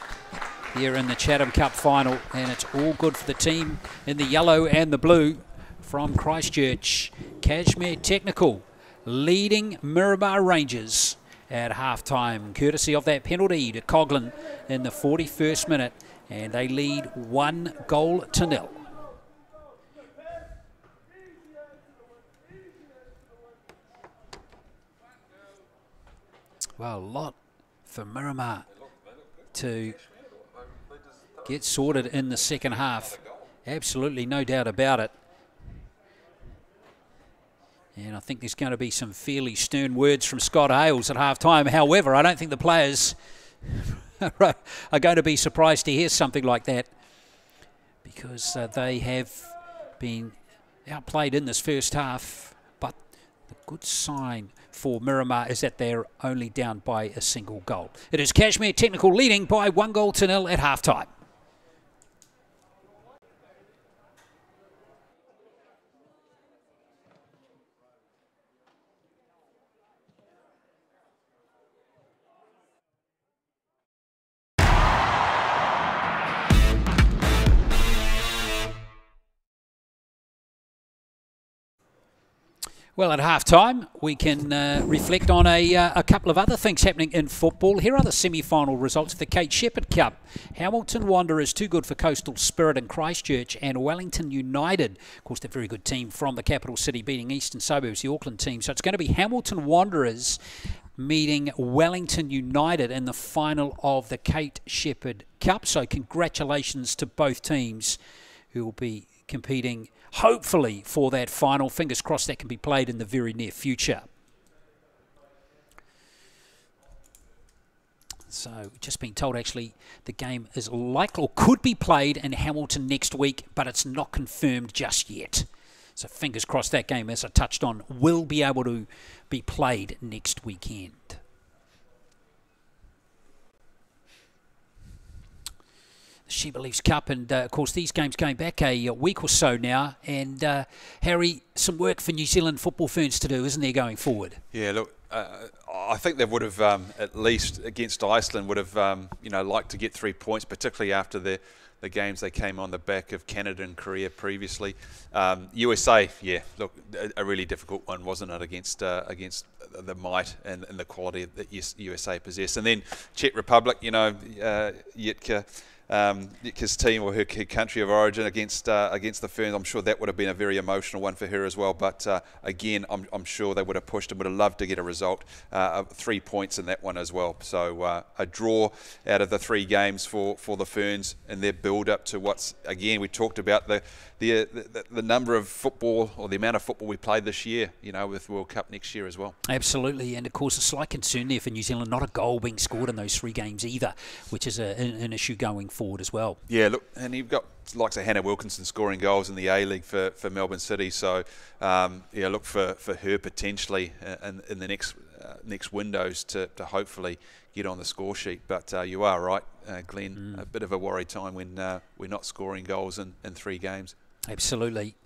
[SPEAKER 1] here in the Chatham Cup final. And it's all good for the team in the yellow and the blue from Christchurch. Cashmere Technical leading Miramar Rangers at half time, courtesy of that penalty to Coughlan in the 41st minute. And they lead one goal to nil. Well, a lot for Miramar to get sorted in the second half. Absolutely no doubt about it. And I think there's going to be some fairly stern words from Scott Hales at half time. However, I don't think the players (laughs) are going to be surprised to hear something like that because uh, they have been outplayed in this first half. But the good sign for Miramar is that they're only down by a single goal. It is Cashmere Technical leading by one goal to nil at halftime. Well, at half time, we can uh, reflect on a, uh, a couple of other things happening in football. Here are the semi final results of the Kate Sheppard Cup. Hamilton Wanderers, too good for Coastal Spirit and Christchurch, and Wellington United. Of course, they're a very good team from the capital city, beating Eastern Suburbs, the Auckland team. So it's going to be Hamilton Wanderers meeting Wellington United in the final of the Kate Sheppard Cup. So, congratulations to both teams who will be competing hopefully for that final. Fingers crossed that can be played in the very near future. So, just been told actually the game is likely or could be played in Hamilton next week, but it's not confirmed just yet. So, fingers crossed that game, as I touched on, will be able to be played next weekend. She Believes Cup, and uh, of course these games going back a, week or so now. And uh, Harry, some work for New Zealand football ferns to do, isn't there, going forward?
[SPEAKER 2] Yeah, look, uh, I think they would have um, at least against Iceland would have um, you know liked to get three points, particularly after the the games they came on the back of Canada and Korea previously. Um, USA, yeah, look, a, a, really difficult one, wasn't it, against uh, against the might and, and, the quality that USA possess. And then Czech Republic, you know, uh, Jitka um, his team or her, her, country of origin against uh, against the Ferns. I'm sure that would have been a very emotional one for her as well. But uh, again, I'm, I'm, sure they would have pushed and would have loved to get a result, uh, three points in that one as well. So uh, a draw out of the three games for, for the Ferns and their build up to what's again we talked about the the, the, the number of football or the amount of football we played this year. You know, with World Cup next year as well.
[SPEAKER 1] Absolutely, and of course a slight concern there for New Zealand. Not a goal being scored in those three games either, which is a, an, an issue going forward forward as well.
[SPEAKER 2] Yeah, look, and you've got likes of Hannah Wilkinson scoring goals in the A League for, for Melbourne City. So um, yeah, look for, for her potentially in, in the next uh, next windows to, to hopefully get on the score sheet. But uh, you are right, uh, Glenn. Mm. A bit of a worry time when uh, we're not scoring goals in, in three games.
[SPEAKER 1] Absolutely.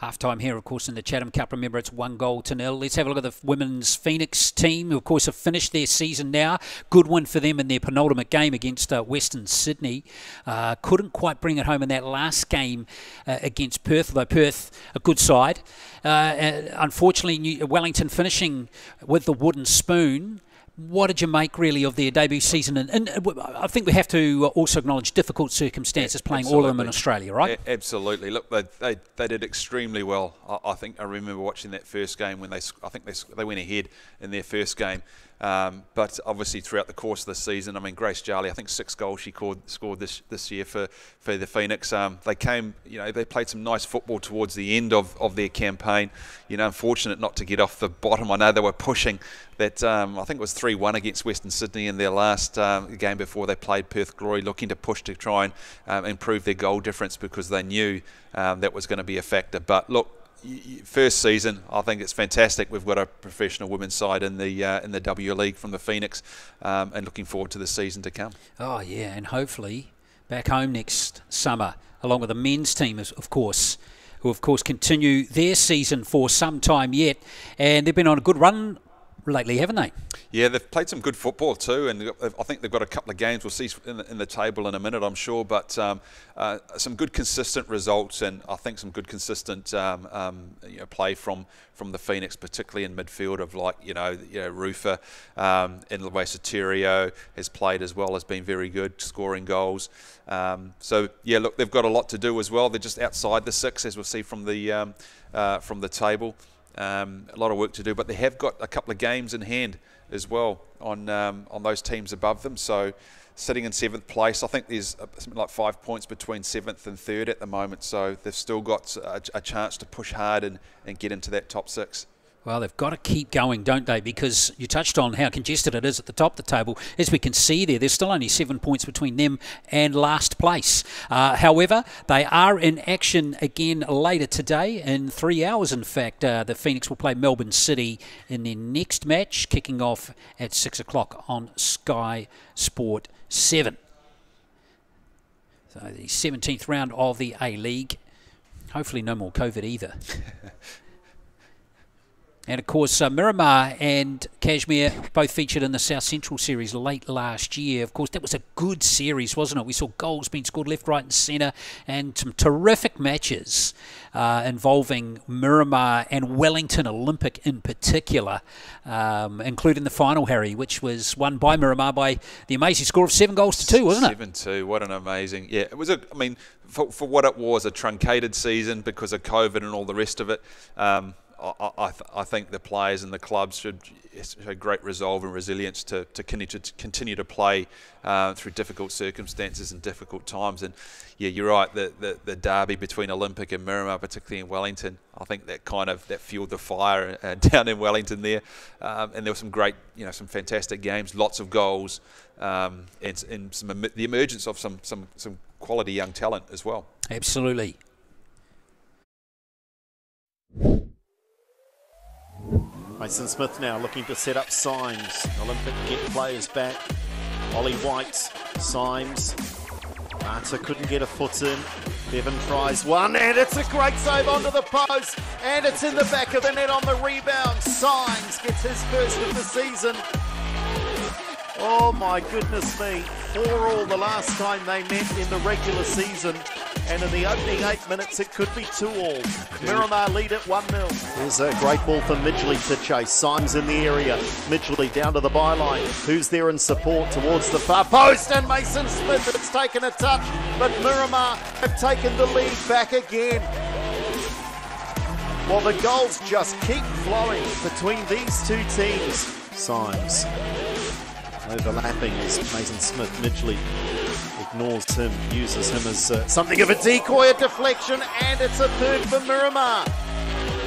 [SPEAKER 1] Half time here, of course, in the Chatham Cup. Remember, it's one goal to nil. Let's have a look at the women's Phoenix team, who, of course, have finished their season now. Good win for them in their penultimate game against uh, Western Sydney. Uh, couldn't quite bring it home in that last game uh, against Perth, although Perth, a good side. Uh, uh, unfortunately, New- Wellington finishing with the wooden spoon what did you make really of their debut season? And, and, uh, I think we have to uh, also acknowledge difficult circumstances playing Absolutely. all of them in Australia, right?
[SPEAKER 2] A- absolutely. Look, they, they, they did extremely well. I, I, think I remember watching that first game when they I think they, they went ahead in their first game. Um, but obviously, throughout the course of the season, I mean, Grace Jale, I think six goals she scored, scored this this year for, for the Phoenix. Um, they came, you know, they played some nice football towards the end of, of their campaign. You know, unfortunate not to get off the bottom. I know they were pushing that, um, I think it was 3 1 against Western Sydney in their last um, game before they played Perth Glory, looking to push to try and um, improve their goal difference because they knew um, that was going to be a factor. But look, first season, I think it's fantastic. We've got a professional women's side in the uh, in the W League from the Phoenix, um, and looking forward to the season to come.
[SPEAKER 1] Oh yeah, and hopefully back home next summer, along with the men's team, of course, who of course continue their season for some time yet, and they've been on a good run lately, haven't they?
[SPEAKER 2] Yeah, they've played some good football too, and I think they've got a couple of games. We'll see in the, in the table in a minute, I'm sure, but um, uh, some good consistent results, and I think some good consistent um, um, you know, play from from the Phoenix, particularly in midfield of like you know, you know Rufer um, and Sotirio has played as well, has been very good, scoring goals. Um, so yeah, look, they've got a lot to do as well. They're just outside the six, as we'll see from the um, uh, from the table. Um, a lot of work to do, but they have got a couple of games in hand as well on um, on those teams above them. So sitting in seventh place, I think there's something like five points between seventh and third at the moment. So they've still got a, a chance to push hard and, and get into that top six.
[SPEAKER 1] Well, they've got to keep going, don't they? Because you touched on how congested it is at the top of the table. As we can see there, there's still only seven points between them and last place. Uh, however, they are in action again later today, in three hours, in fact. Uh, the Phoenix will play Melbourne City in their next match, kicking off at six o'clock on Sky Sport 7. So the 17th round of the A League. Hopefully, no more COVID either. (laughs) And of course, uh, Miramar and Cashmere both featured in the South Central series late last year. Of course, that was a good series, wasn't it? We saw goals being scored left, right, and centre, and some terrific matches uh, involving Miramar and Wellington Olympic in particular, um, including the final, Harry, which was won by Miramar by the amazing score of seven goals to two, wasn't
[SPEAKER 2] it? Seven two. What an amazing! Yeah, it was a. I mean, for, for what it was, a truncated season because of COVID and all the rest of it. Um, I, th- I, think the players and the clubs should show great resolve and resilience to, to, continue, to continue to play uh, through difficult circumstances and difficult times. And yeah, you're right. The, the, the derby between Olympic and Miramar, particularly in Wellington, I think that kind of that fueled the fire uh, (laughs) down in Wellington there. Um, and there were some great, you know, some fantastic games, lots of goals, um, and, and some, the emergence of some some some quality young talent as well.
[SPEAKER 1] Absolutely.
[SPEAKER 3] Mason Smith now looking to set up Symes. Olympic get players back. Ollie White, Symes. Marta couldn't get a foot in. Bevan tries one, and it's a great save onto the post, and it's in the back of the net on the rebound. Symes gets his first of the season. Oh my goodness me. 4 all the last time they met in the regular season. And in the opening eight minutes, it could be 2 all. Miramar lead at 1 0. There's a great ball for Midgley to chase. Symes in the area. Midgley down to the byline. Who's there in support towards the far post? And Mason Smith has taken a touch. But Miramar have taken the lead back again. Well, the goals just keep flowing between these two teams. Symes overlapping as Mason Smith Midgley ignores him, uses him as uh, something of a decoy, a deflection, and it's a third for Miramar.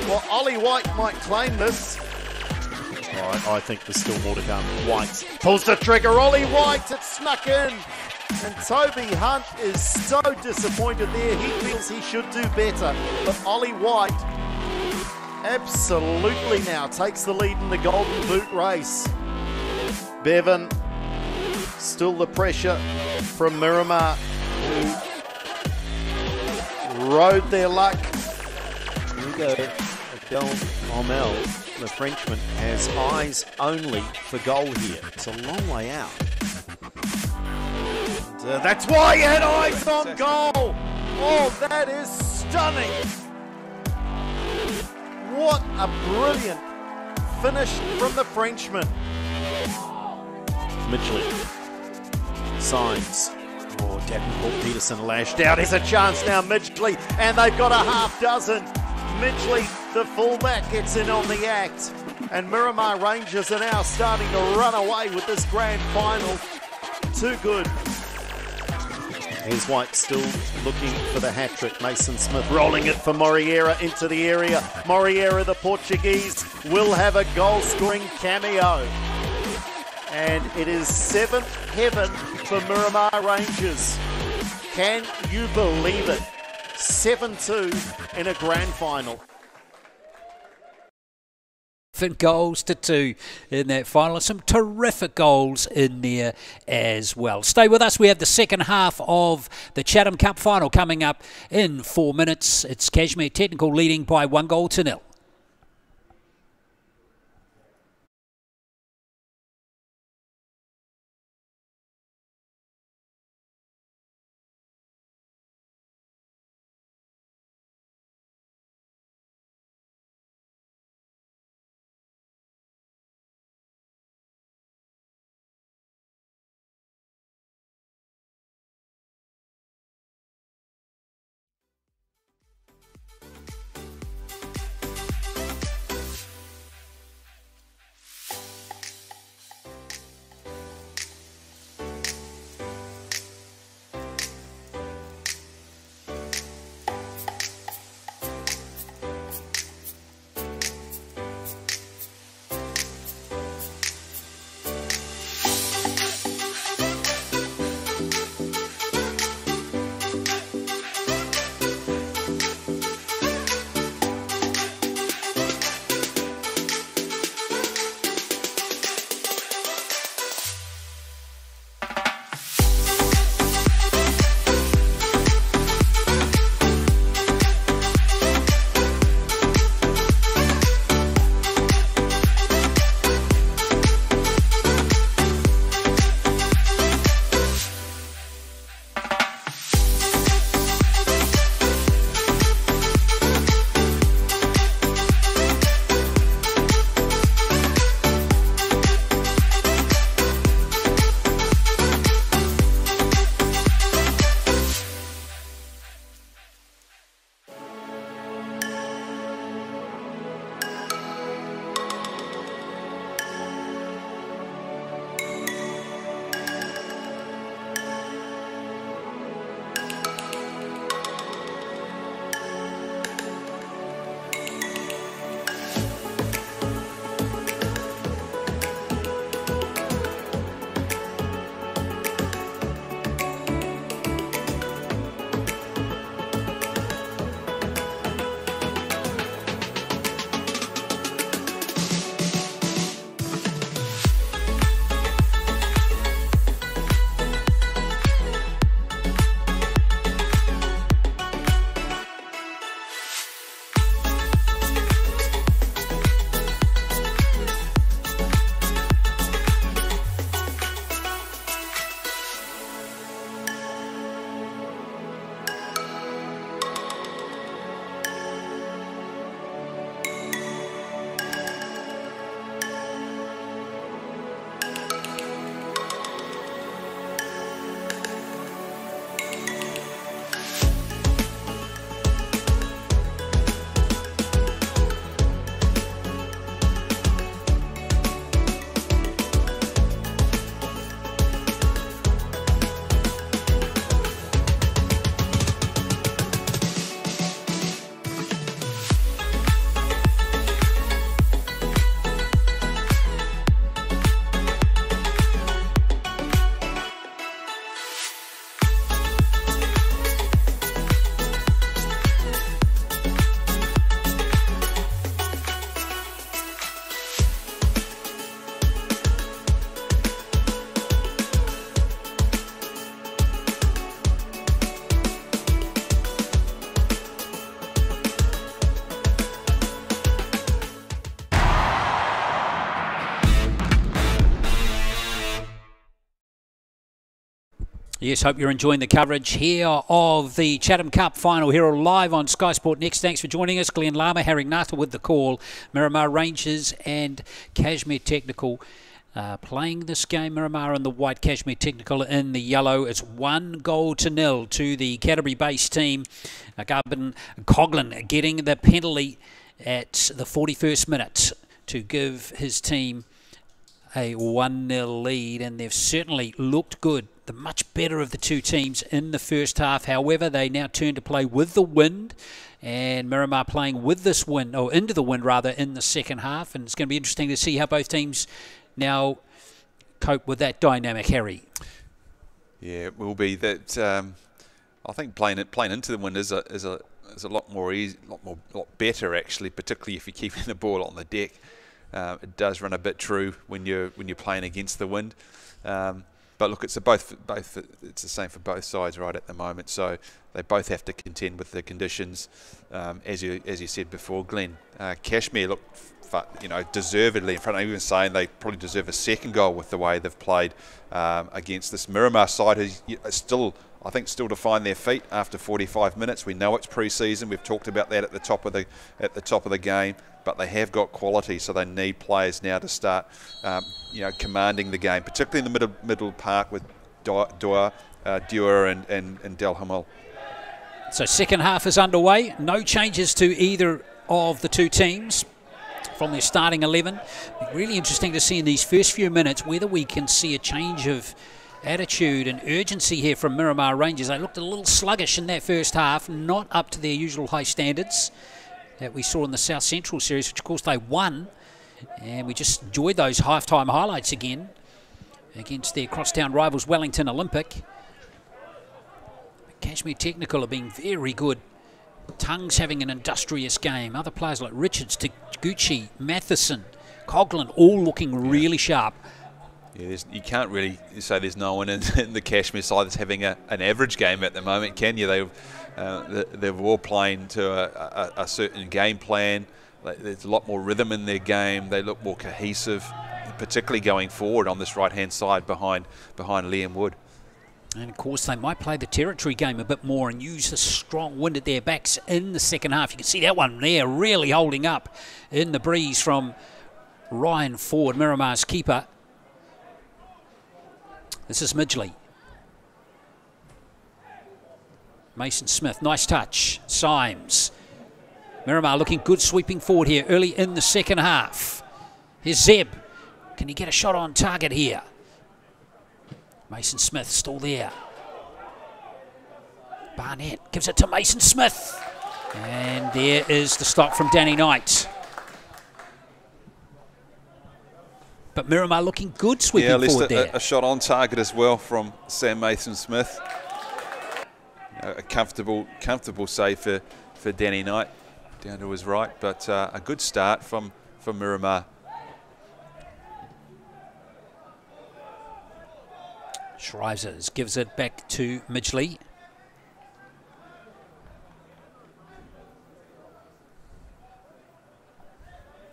[SPEAKER 3] Well, Ollie White might claim this. Oh, I, I think there's still more to come. White pulls the trigger. Ollie White, it's snuck in. And Toby Hunt is so disappointed there. He feels he should do better. But Ollie White absolutely now takes the lead in the Golden Boot race. Bevan, still the pressure from Miramar, rode their luck. Here we go, Adel Omel, the Frenchman, has eyes only for goal here. It's a long way out. And, uh, that's why he had eyes on goal. Oh, that is stunning. What a brilliant finish from the Frenchman. Midgley. Symes. Oh, Davenport Peterson lashed out. There's a chance now, Midgley, and they've got a half dozen. Midgley, the fullback, gets in on the act. And Miramar Rangers are now starting to run away with this grand final. Too good. Here's White still looking for the hat trick. Mason Smith rolling it for Moreira into the area. Moreira, the Portuguese, will have a goal scoring cameo and it is seventh heaven for Miramar Rangers. Can you believe it? 7 2 in a grand final.
[SPEAKER 1] Goals to two in that final. Some terrific goals in there as well. Stay with us. We have the second half of the Chatham Cup final coming up in four minutes. It's Cashmere Technical leading by one goal to nil. Yes, hope you're enjoying the coverage here of the Chatham Cup final here live on Sky Sport Next. Thanks for joining us. Glenn Lama, Harry Ngata with the call. Miramar Rangers and Cashmere Technical uh, playing this game. Miramar in the white, Cashmere Technical in the yellow. It's one goal to nil to the Canterbury base team. Uh, Coughlan getting the penalty at the 41st minute to give his team a 1 0 lead, and they've certainly looked good. The much better of the two teams in the first half. However, they now turn to play with the wind, and Miramar playing with this wind, or into the wind rather, in the second half. And it's going to be interesting to see how both teams now cope with that dynamic, Harry.
[SPEAKER 2] Yeah, it will be that. Um, I think playing it playing into the wind is a is a is a lot more easy, lot more lot better actually, particularly if you're keeping (laughs) the ball on the deck. Uh, it does run a bit true when you're when you're playing against the wind. Um, but look, it's both both it's the same for both sides right at the moment. So they both have to contend with the conditions, um, as you as you said before, Glenn. Uh, Cashmere look, you know, deservedly in front. of even saying they probably deserve a second goal with the way they've played um, against this Miramar side, who's still I think still to find their feet after 45 minutes. We know it's pre-season. We've talked about that at the top of the at the top of the game, but they have got quality, so they need players now to start, um, you know, commanding the game, particularly in the middle middle park with Dua, uh, Dewar and and, and Del Hamel.
[SPEAKER 1] So second half is underway. No changes to either of the two teams from their starting 11. Really interesting to see in these first few minutes whether we can see a change of attitude and urgency here from Miramar Rangers. They looked a little sluggish in that first half, not up to their usual high standards that we saw in the South Central series, which of course they won. And we just enjoyed those halftime highlights again against their crosstown rivals Wellington Olympic. Cashmere Technical have been very good. Tongue's having an industrious game. Other players like Richards, Taguchi, Matheson, Coughlan, all looking really sharp.
[SPEAKER 2] Yeah, you can't really say there's no one in, (laughs) in, the Cashmere side that's having a, an average game at the moment, can you? They've, uh, they're all playing to a, a, a, certain game plan. There's a lot more rhythm in their game. They look more cohesive, particularly going forward on this right-hand side behind behind Liam Wood.
[SPEAKER 1] And of course, they might play the territory game a bit more and use the strong wind at their backs in the second half. You can see that one there really holding up in the breeze from Ryan Ford, Miramar's keeper. This is Midgley. Mason Smith, nice touch. Symes. Miramar looking good sweeping forward here early in the second half. Here's Zeb. Can he get a shot on target here? Mason Smith still there. Barnett gives it to Mason Smith. And there is the stop from Danny Knight. But Miramar looking good sweeping yeah, forward a, there.
[SPEAKER 2] A shot on target as well from Sam Mason Smith. A comfortable, comfortable save for, for Danny Knight down to his right, but uh, a good start from, from Miramar.
[SPEAKER 1] Schreisers gives it back to Midgley.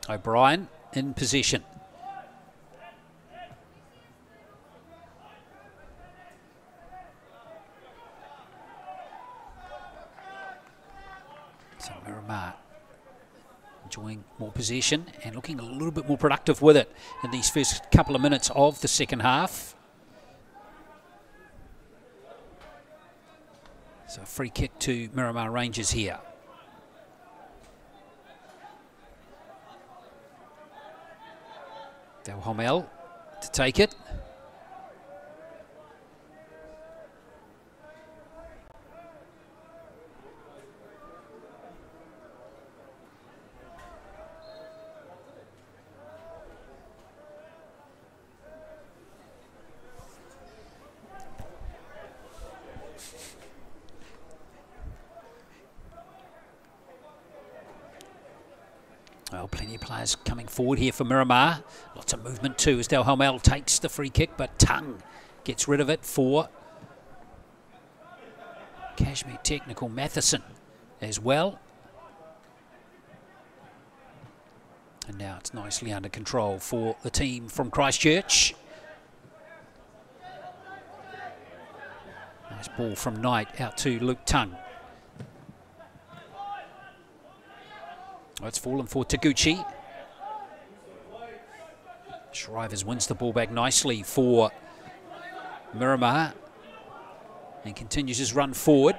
[SPEAKER 1] O'Brien in position. enjoying more possession and looking a little bit more productive with it in these first couple of minutes of the second half. So free kick to Miramar Rangers here. Del Homel to take it. Well, plenty of players coming forward here for Miramar. Lots of movement too as Del Homel takes the free kick, but Tongue gets rid of it for Cashmere Technical Matheson as well. And now it's nicely under control for the team from Christchurch. Nice ball from Knight out to Luke Tongue. Oh, it's fallen for Taguchi. Shrivers wins the ball back nicely for Miramar and continues his run forward.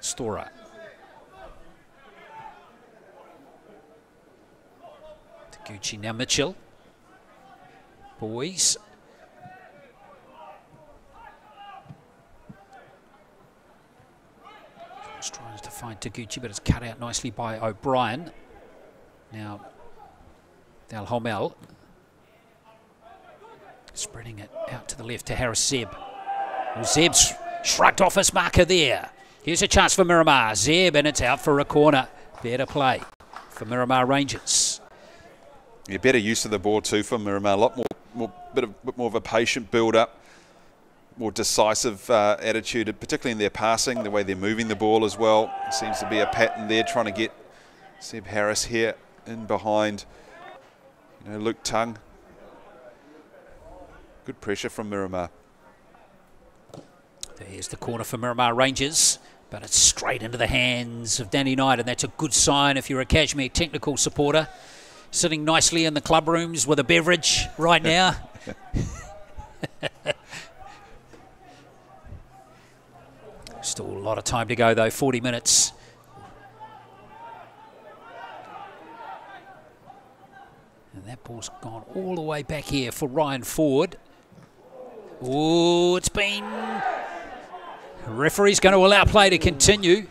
[SPEAKER 1] Storer. Taguchi now Mitchell. Boys. Just trying to find Taguchi, but it's cut out nicely by O'Brien. Now, Dal Homel spreading it out to the left to Harris Zeb. Zeb's shrugged off his marker there. Here's a chance for Miramar. Zeb, and it's out for a corner. Better play for Miramar Rangers.
[SPEAKER 2] Yeah, better use of the ball too for Miramar. A lot more, more bit, of, bit more of a patient build-up, more decisive uh, attitude, particularly in their passing, the way they're moving the ball as well. Seems to be a pattern there, trying to get Seb Harris here in behind. You know, Luke Tongue. Good pressure from Miramar.
[SPEAKER 1] There's the corner for Miramar Rangers, but it's straight into the hands of Danny Knight, and that's a good sign if you're a Cashmere technical supporter. Sitting nicely in the club rooms with a beverage right now. (laughs) Still a lot of time to go, though 40 minutes. And that ball's gone all the way back here for Ryan Ford. Oh, it's been. Referee's going to allow play to continue.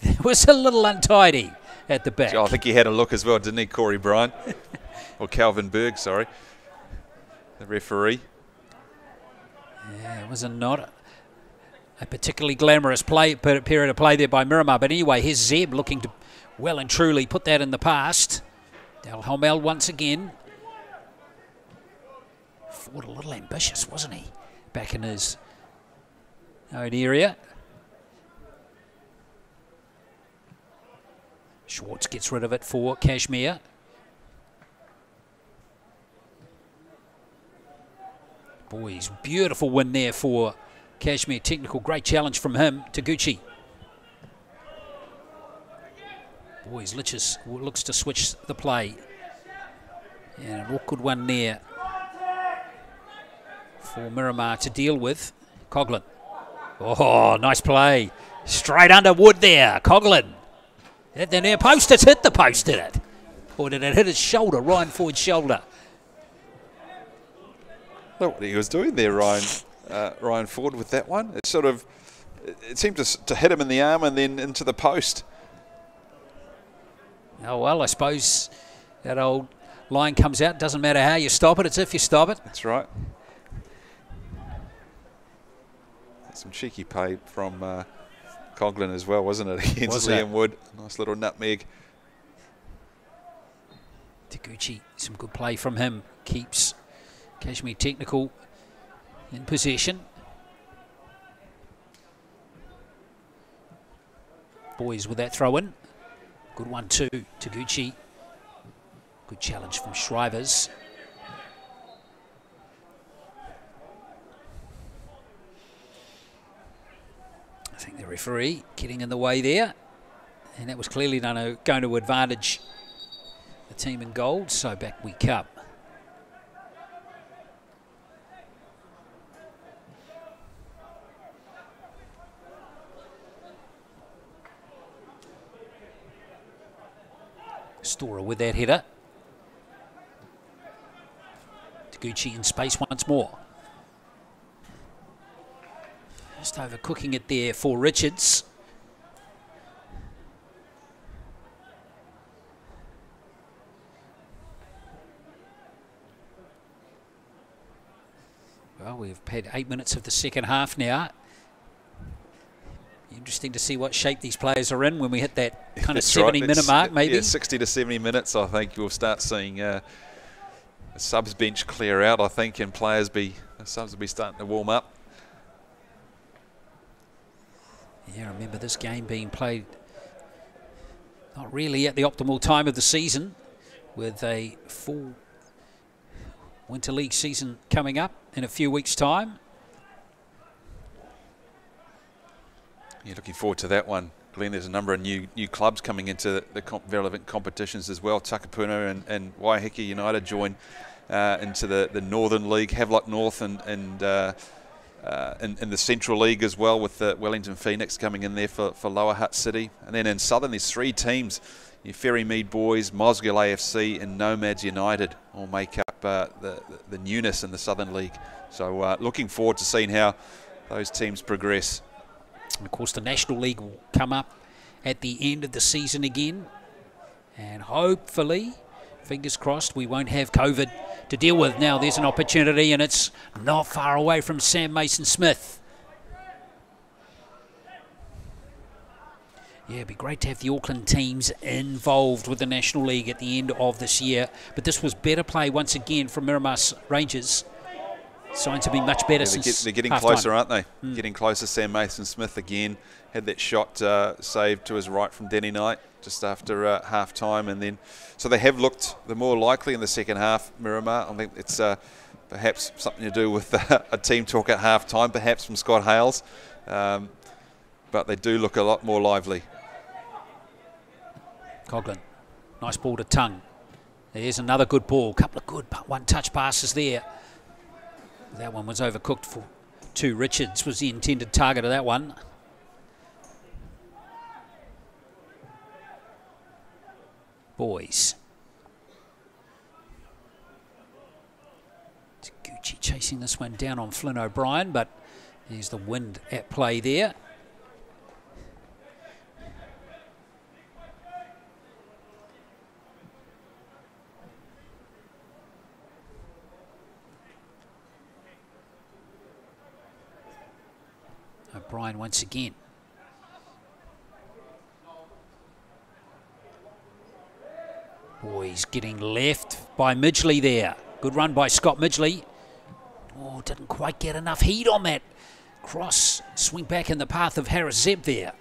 [SPEAKER 1] It was a little untidy at the back.
[SPEAKER 2] I think he had a look as well, didn't he, Corey Bryant? (laughs) or Calvin Berg, sorry. The referee.
[SPEAKER 1] Yeah, it was a not a particularly glamorous play period of play there by Miramar. But anyway, here's Zeb looking to well and truly put that in the past. Dal Homel once again. Ford a little ambitious, wasn't he? Back in his own area. Schwartz gets rid of it for Cashmere. Boys, beautiful win there for Cashmere Technical. Great challenge from him. to Taguchi. Boys, Lichis looks to switch the play. And an awkward one there for Miramar to deal with. Coughlan. Oh, nice play. Straight under wood there. Coughlan. Hit the near post. It's hit the post, did it? Or did it hit his shoulder, Ryan Ford's shoulder?
[SPEAKER 2] Look what he was doing there, Ryan uh, Ryan Ford, with that one. It sort of it seemed to, to hit him in the arm and then into the post.
[SPEAKER 1] Oh, well, I suppose that old line comes out. Doesn't matter how you stop it, it's if you stop it.
[SPEAKER 2] That's right. Some cheeky play from uh, Coughlan as well, wasn't it, (laughs) against was Liam Wood? Nice little nutmeg.
[SPEAKER 1] Taguchi, some good play from him. Keeps Cashmere Technical in possession. Boys with that throw in. Good one too, Taguchi. Good challenge from Shrivers. I think the referee getting in the way there. And that was clearly going to advantage the team in gold. So back we come. Storer with that header. Taguchi in space once more. Just overcooking it there for Richards. Well, we've had eight minutes of the second half now. Interesting to see what shape these players are in when we hit that kind of 70 right. minute mark, maybe.
[SPEAKER 2] Yeah, 60 to 70 minutes, I think you'll start seeing uh, the subs bench clear out, I think, and players be, the subs will be starting to warm up.
[SPEAKER 1] Yeah, I remember this game being played not really at the optimal time of the season. with a full Winter League season coming up in a few weeks' time.
[SPEAKER 2] Yeah, looking forward to that one. Glenn, there's a number of new new clubs coming into the, comp relevant competitions as well. Takapuna and, and Waiheke United join uh, into the, the Northern League, Havelock North and, and uh, uh, in, in, the Central League as well with the Wellington Phoenix coming in there for, for Lower Hutt City. And then in Southern, there's three teams. Your Ferrymead Bays, Mosgiel AFC and Nomads United all make up uh, the, the newness in the Southern League. So uh, looking forward to seeing how those teams progress.
[SPEAKER 1] And of course, the National League will come up at the end of the season again. And hopefully, fingers crossed, we won't have COVID to deal with. Now there's an opportunity, and it's not far away from Sam Mason Smith. Yeah, it'd be great to have the Auckland teams involved with the National League at the end of this year. But this was better play once again from Miramar Rangers. Signs have been much better
[SPEAKER 2] yeah,
[SPEAKER 1] since
[SPEAKER 2] they're, get, they're getting closer, aren't they? Mm. Getting closer. Sam Mason Smith again had that shot uh, saved to his right from Denny Knight just after uh, half time, and then so they have looked the more likely in the second half. Miramar, I think it's uh, perhaps something to do with uh, (laughs) a team talk at half time, perhaps from Scott Hales, um, but they do look a lot more lively.
[SPEAKER 1] Coughlan, nice ball to Tongue. There's another good ball, couple of good one touch passes there. That one was overcooked for two. Richards was the intended target of that one. Boys. It's Gucci chasing this one down on Flynn O'Brien, but there's the wind at play there. O'Brien once again. Boys getting left by Midgley there. Good run by Scott Midgley. Oh, didn't quite get enough heat on that cross. Swing back in the path of Harris Zeb there.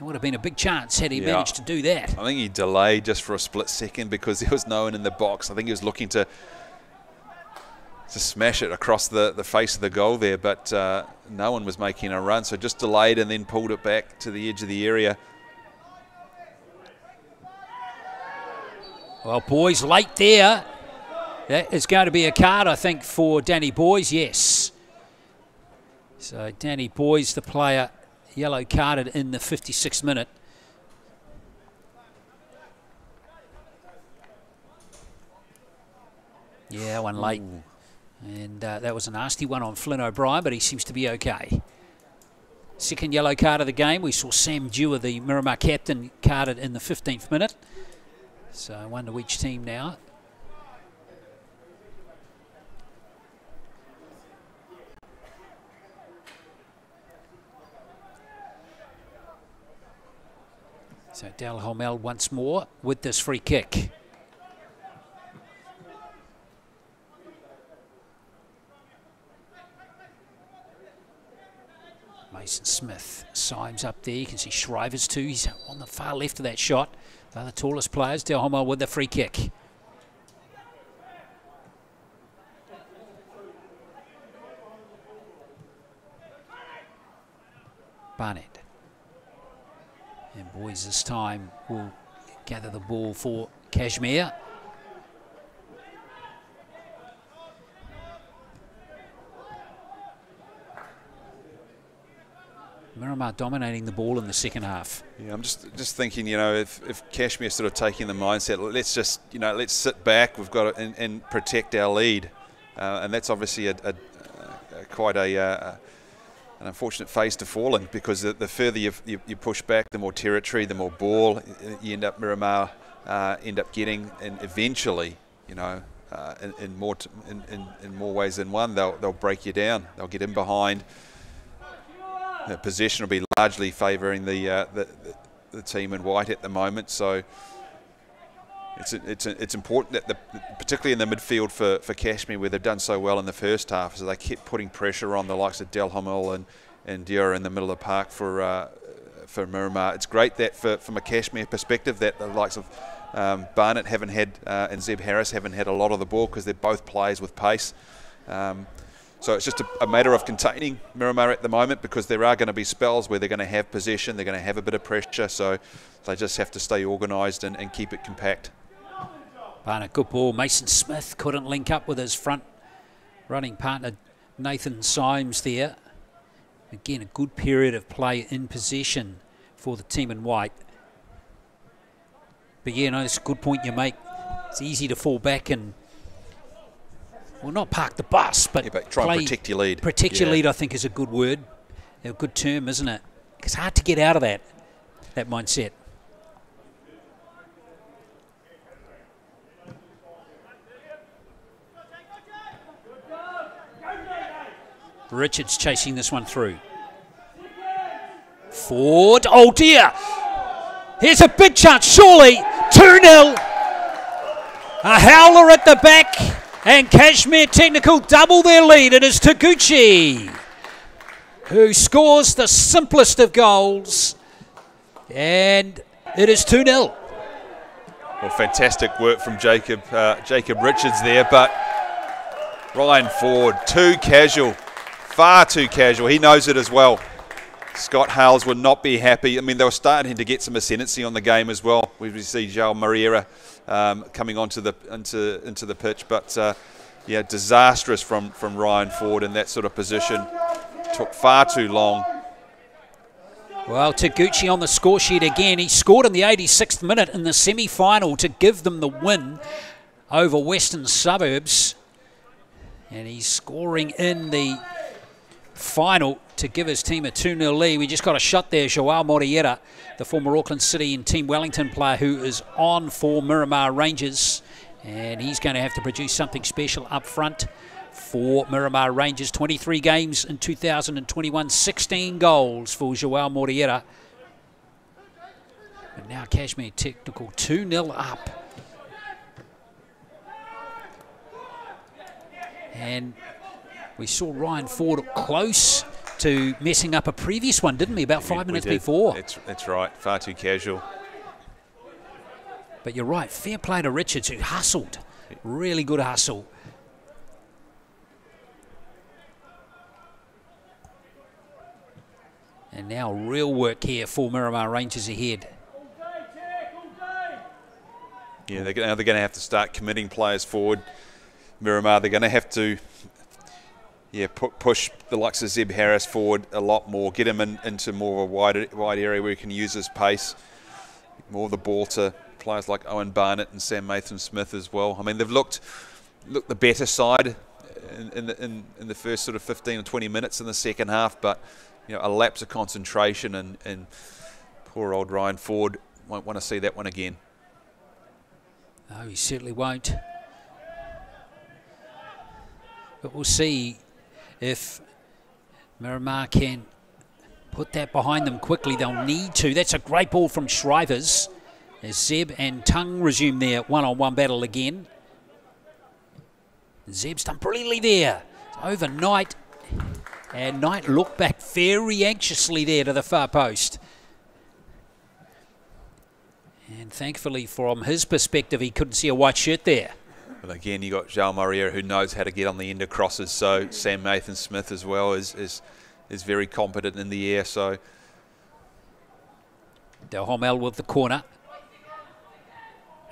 [SPEAKER 1] It would have been a big chance had he yeah. managed to do that.
[SPEAKER 2] I think he delayed just for a split second because there was no one in the box. I think he was looking to to smash it across the, the face of the goal there, but uh, no one was making a run, so just delayed and then pulled it back to the edge of the area.
[SPEAKER 1] Well, boys, late there. That is going to be a card, I think, for Danny Boys, yes. So Danny Boys, the player, yellow carded in the 56th minute. Yeah, one late. Ooh. And uh, that was a nasty one on Flynn O'Brien, but he seems to be okay. Second yellow card of the game. We saw Sam Dewar, the Miramar captain, carded in the 15th minute. So one to each team now. So Dalhomel once more with this free kick. Mason Smith. Symes up there. You can see Shrivers too. He's on the far left of that shot. They're the tallest players. Del Homo with the free kick. Barnett. And boys this time will gather the ball for Cashmere. Miramar dominating the ball in the second half.
[SPEAKER 2] Yeah, I'm just just thinking, you know, if, if Cashmere sort of taking the mindset, let's just, you know, let's sit back, we've got to, and, and protect our lead. Uh, and that's obviously a, a, a quite a, uh, an unfortunate phase to fall in because the, the further you, you, you, push back, the more territory, the more ball you end up Miramar uh, end up getting, and eventually, you know, uh, in, in, more t- in, in, in more ways than one, they'll, they'll break you down. They'll get in behind the possession will be largely favouring the, uh, the, the team in white at the moment. So it's it's it's important that the, particularly in the midfield for for Cashmere where they've done so well in the first half, so they kept putting pressure on the likes of Del Hummel and and Diora in the middle of the park for. Uh, for Miramar, it's great that for, from a Cashmere perspective that the likes of Um, Barnett haven't had uh, and Zeb Harris haven't had a lot of the ball because they're both players with pace. Um, so it's just a, a, matter of containing Miramar at the moment because there are going to be spells where they're going to have possession, they're going to have a bit of pressure, so they just have to stay organised and, and, keep it compact.
[SPEAKER 1] Barnett, good ball. Mason Smith couldn't link up with his front running partner Nathan Symes there. Again, a good period of play in possession for the team in white. But yeah, no, it's a good point you make. It's easy to fall back and well, not park the bus, but,
[SPEAKER 2] yeah, but try
[SPEAKER 1] play,
[SPEAKER 2] and protect your lead.
[SPEAKER 1] Protect
[SPEAKER 2] yeah.
[SPEAKER 1] your lead, I think, is a good word, a good term, isn't it? It's hard to get out of that that mindset. Richards chasing this one through. Ford. Oh dear. Here's a big chance, surely. 2 0. A howler at the back. And Cashmere Technical double their lead. It is Taguchi who scores the simplest of goals. And it is 2 0.
[SPEAKER 2] Well, fantastic work from Jacob uh, Jacob Richards there, but Ryan Ford, too casual, far too casual. He knows it as well. Scott Hales would not be happy. I mean, they were starting to get some ascendancy on the game as well. We see João Moreira um, coming onto the into into the pitch, but uh, yeah, disastrous from from Ryan Ford in that sort of position. Took far too long.
[SPEAKER 1] Well, Taguchi on the score sheet again. He scored in the 86th minute in the semi-final to give them the win over Western Suburbs, and he's scoring in the final to give his team a 2 0 lead. We just got a shot there. Joao Moreira, the former Auckland City and Team Wellington player who is on for Miramar Rangers. And he's going to have to produce something special up front for Miramar Rangers. 23 games in 2021, 16 goals for Joao Moreira. And now Cashmere Technical 2 0 up. And we saw Ryan Ford close to messing up a previous one, didn't we? About five we, minutes we before.
[SPEAKER 2] That's, that's right. Far too casual.
[SPEAKER 1] But you're right. Fair play to Richards, who hustled. Really good hustle. And now real work here for Miramar Rangers ahead.
[SPEAKER 2] Yeah, they're, now they're going to have to start committing players forward. Miramar, they're going to have to yeah, pu push the likes of Zeb Harris forward a lot more, get him in, into more of a wide, wide area where he can use his pace, more of the ball to players like Owen Barnett and Sam Mason Smith as well. I mean, they've looked looked the better side in, in, the, in, in the first sort of 15 or 20 minutes in the second half, but you know, a lapse of concentration and, and poor old Ryan Ford won't want to see that one again.
[SPEAKER 1] No, he certainly won't. But we'll see if Miramar can put that behind them quickly, they'll need to. That's a great ball from Shrivers. As Zeb and Tongue resume their one-on-one battle again. Zeb's done brilliantly there. Overnight. And Knight looked back very anxiously there to the far post. And thankfully, from his perspective, he couldn't see a white shirt there.
[SPEAKER 2] But again, you got João Moreira who knows how to get on the end of crosses. So Sam Mason Smith as well is is, is very competent in the air. So
[SPEAKER 1] Del Homel with the corner.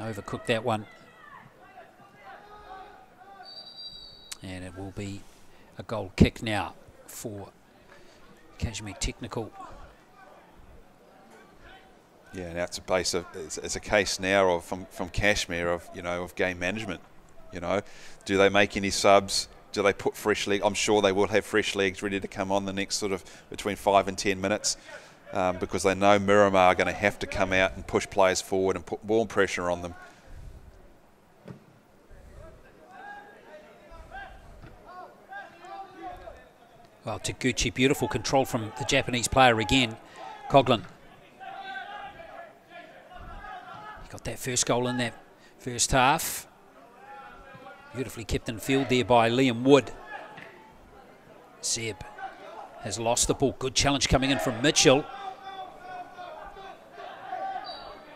[SPEAKER 1] Overcooked that one. And it will be a goal kick now for Cashmere Technical.
[SPEAKER 2] Yeah, now it's a base of it's, it's, a case now of from from Cashmere of you know of game management. You know, do they make any subs? Do they put fresh legs? I'm sure they will have fresh legs ready to come on the next sort of between five and ten minutes. Um, because they know Miramar are going to have to come out and push players forward and put more pressure on them.
[SPEAKER 1] Well, Taguchi, beautiful control from the Japanese player again. Coughlan. He got that first goal in that first half. Beautifully kept in field there by Liam Wood. Zeb has lost the ball. Good challenge coming in from Mitchell.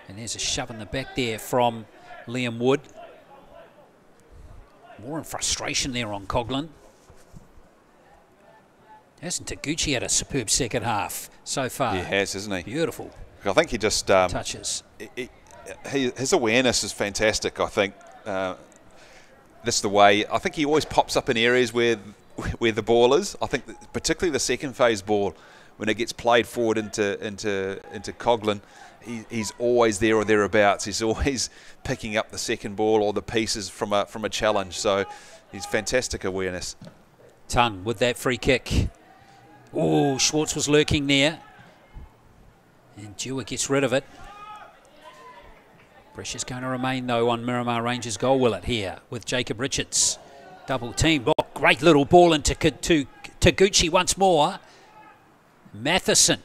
[SPEAKER 1] And there's a shove in the back there from Liam Wood. More in frustration there on Coughlan. Hasn't Taguchi had a superb second half so far?
[SPEAKER 2] He has, hasn't he?
[SPEAKER 1] Beautiful
[SPEAKER 2] I think he just um,
[SPEAKER 1] touches.
[SPEAKER 2] he, he, his awareness is fantastic. I think uh, this the way. I think he always pops up in areas where where the ball is. I think particularly the second phase ball when it gets played forward into into into Coughlan, he, he's always there or thereabouts. He's (laughs) always picking up the second ball or the pieces from a from a challenge. So he's fantastic awareness.
[SPEAKER 1] Tongue with that free kick. Oh, Schwartz was lurking there. And Dewar gets rid of it. Pressure's going to remain, though, on Miramar Rangers' goal, will it, here with Jacob Richards. Double team. Oh, great little ball into to Taguchi once more. Matheson.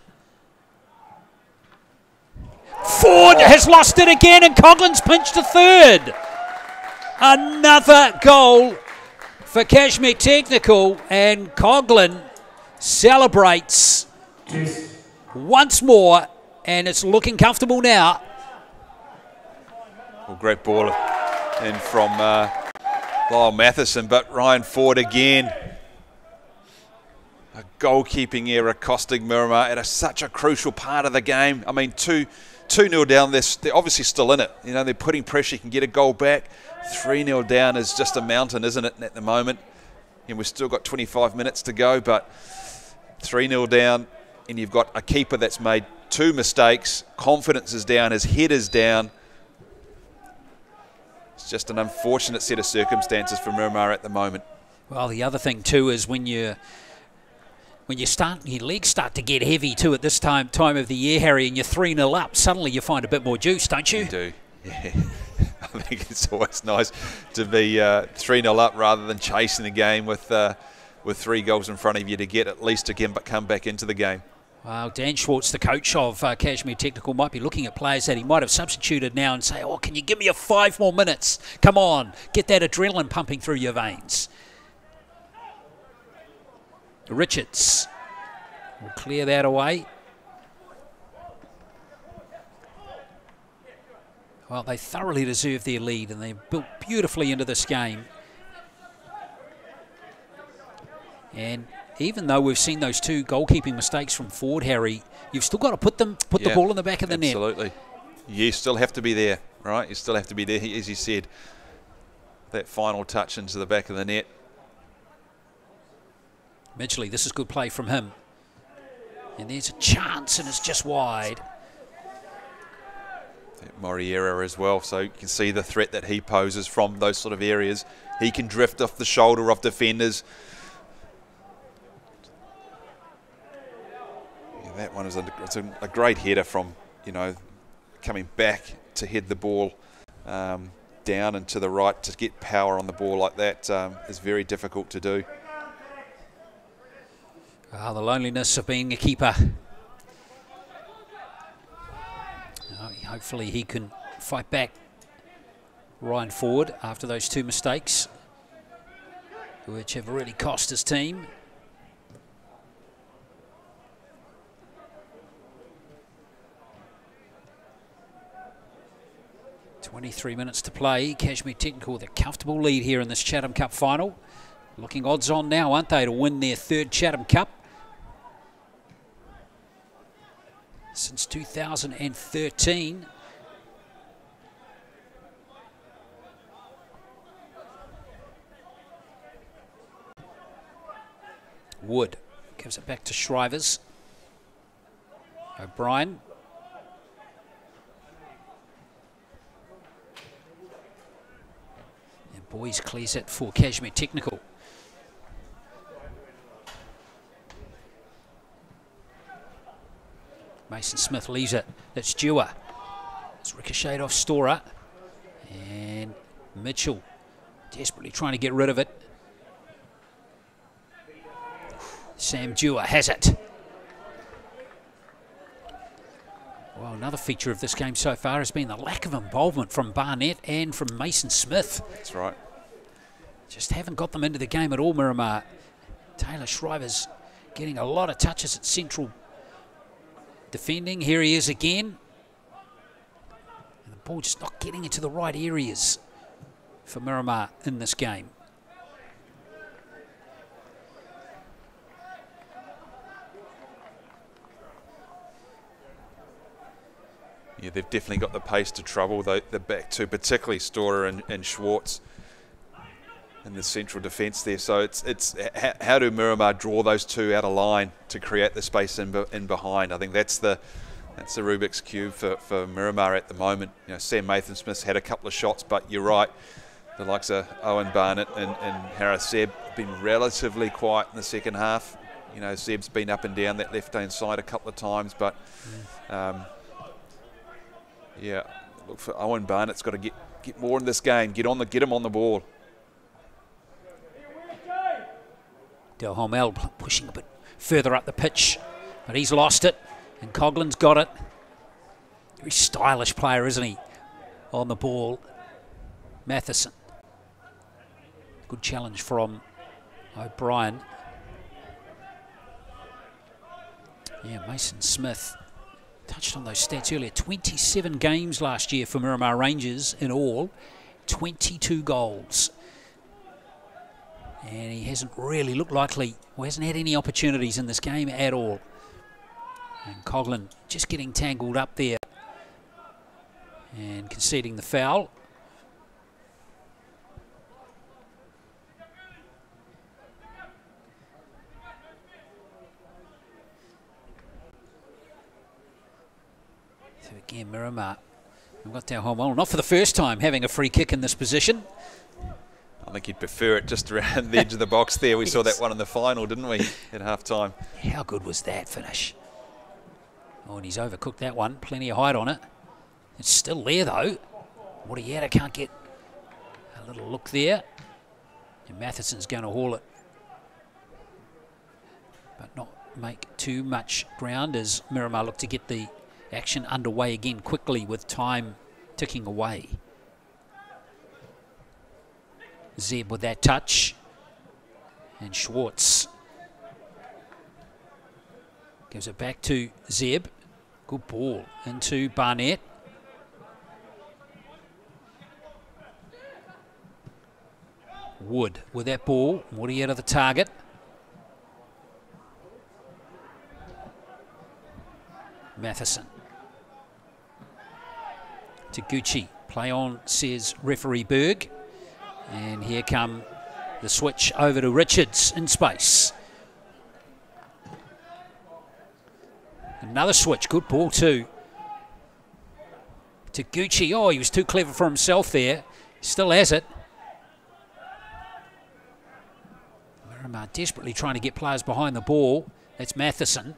[SPEAKER 1] Ford has lost it again, and Coughlan's pinched a third. Another goal for Cashmere Technical, and Coughlan celebrates once more, and it's looking comfortable now.
[SPEAKER 2] Well, great ball in from uh, Lyle Matheson, but Ryan Ford again. A goalkeeping error costing Miramar at a, such a crucial part of the game. I mean, two, two nil down. They're, they're obviously still in it. You know, they're putting pressure. You can get a goal back. Three 0 down is just a mountain, isn't it? At the moment, and we've still got 25 minutes to go, but three 0 down, and you've got a keeper that's made two mistakes. Confidence is down. His head is down just an unfortunate set of circumstances for Miramar at the moment.
[SPEAKER 1] Well, the other thing too is when you when you start your legs start to get heavy too at this time time of the year, Harry, and you're three 0 up, suddenly you find a bit more juice, don't you?
[SPEAKER 2] You do. Yeah. (laughs) I think it's always nice to be uh, three 0 up rather than chasing the game with uh, with three goals in front of you to get at least again, but come back into the game.
[SPEAKER 1] Well, Dan Schwartz, the coach of uh, Cashmere Technical, might be looking at players that he might have substituted now and say, oh, can you give me a five more minutes? Come on, get that adrenaline pumping through your veins. Richards will clear that away. Well, they thoroughly deserve their lead and they've built beautifully into this game. And even though we've seen those two goalkeeping mistakes from Ford, Harry, you've still got to put them put yeah, the ball in the back of the
[SPEAKER 2] absolutely.
[SPEAKER 1] net.
[SPEAKER 2] Absolutely. You still have to be there, right? You still have to be there, as you said. That final touch into the back of the net.
[SPEAKER 1] Midgley, this is good play from him. And there's a chance, and it's just wide.
[SPEAKER 2] Moreira as well, so you can see the threat that he poses from those sort of areas. He can drift off the shoulder of defenders. That one is a, it's a, a, great header from, you know, coming back to head the ball um, down and to the right to get power on the ball like that um, is very difficult to do.
[SPEAKER 1] Ah, the loneliness of being a keeper. Oh, hopefully he can fight back Ryan Ford after those two mistakes, which have really cost his team. 23 minutes to play. Cashmere Technical with a comfortable lead here in this Chatham Cup final. Looking odds on now, aren't they, to win their third Chatham Cup? Since 2013. Wood gives it back to Shrivers. O'Brien Boys clears it for Cashmere Technical. Mason Smith leaves it. That's Dewar. It's ricocheted off Storer. And Mitchell desperately trying to get rid of it. Sam Dewar has it. Well, another feature of this game so far has been the lack of involvement from Barnett and from Mason Smith.
[SPEAKER 2] That's right.
[SPEAKER 1] Just haven't got them into the game at all, Miramar. Taylor Shriver's getting a lot of touches at central defending. Here he is again. And the ball just not getting into the right areas for Miramar in this game.
[SPEAKER 2] Yeah, they've definitely got the pace to trouble the, the back two, particularly Storer and, and Schwartz in the central defence there. So it's it's how do Miramar draw those two out of line to create the space in, in behind? I think that's the that's the Rubik's cube for, for Miramar at the moment. You know, Sam Mason-Smith's had a couple of shots, but you're right. The likes of Owen Barnett and, and Harris Zeb have been relatively quiet in the second half. You know, Zeb's been up and down that left hand side a couple of times, but um, yeah, look for Owen Barnett's got to get get more in this game. Get on the get him on the ball.
[SPEAKER 1] Del Homel pushing a bit further up the pitch, but he's lost it, and Coughlan's got it. Very stylish player, isn't he? On the ball, Matheson. Good challenge from O'Brien. Yeah, Mason Smith touched on those stats earlier. 27 games last year for Miramar Rangers in all, 22 goals and he hasn't really looked likely, or hasn't had any opportunities in this game at all. And Coughlan just getting tangled up there and conceding the foul. So again, Miramar, we've got home not for the first time having a free kick in this position.
[SPEAKER 2] I think he'd prefer it just around the edge of the box there. We yes. saw that one in the final, didn't we, at half time?
[SPEAKER 1] How good was that finish? Oh, and he's overcooked that one. Plenty of height on it. It's still there, though. Moreira can't get a little look there. And Matheson's going to haul it. But not make too much ground as Miramar look to get the action underway again quickly with time ticking away. Zeb with that touch. And Schwartz gives it back to Zeb. Good ball into Barnett. Wood with that ball. Woody out of the target. Matheson. Taguchi. Play on, says referee Berg. And here come the switch over to Richards in space. Another switch, good ball too. Taguchi, oh, he was too clever for himself there. Still has it. Miramar desperately trying to get players behind the ball. That's Matheson.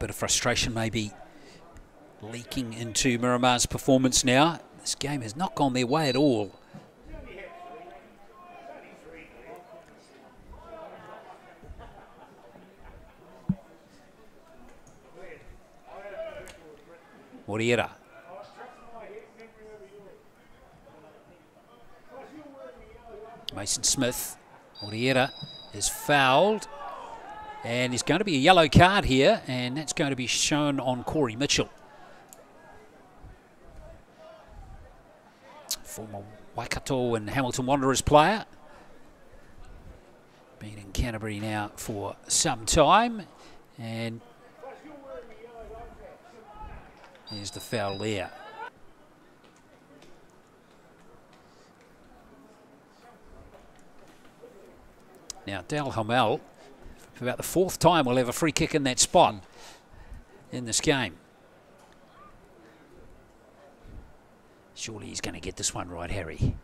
[SPEAKER 1] Bit of frustration maybe leaking into Miramar's performance now. This game has not gone their way at all. Moreira. Mason Smith. Moreira is fouled. And there's going to be a yellow card here, and that's going to be shown on Corey Mitchell. Former Waikato and Hamilton Wanderers player. Been in Canterbury now for some time. And there's the foul there. Now, Dal Hamel for about the fourth time we'll have a free kick in that spot in this game. Surely he's going to get this one right, Harry.
[SPEAKER 2] Think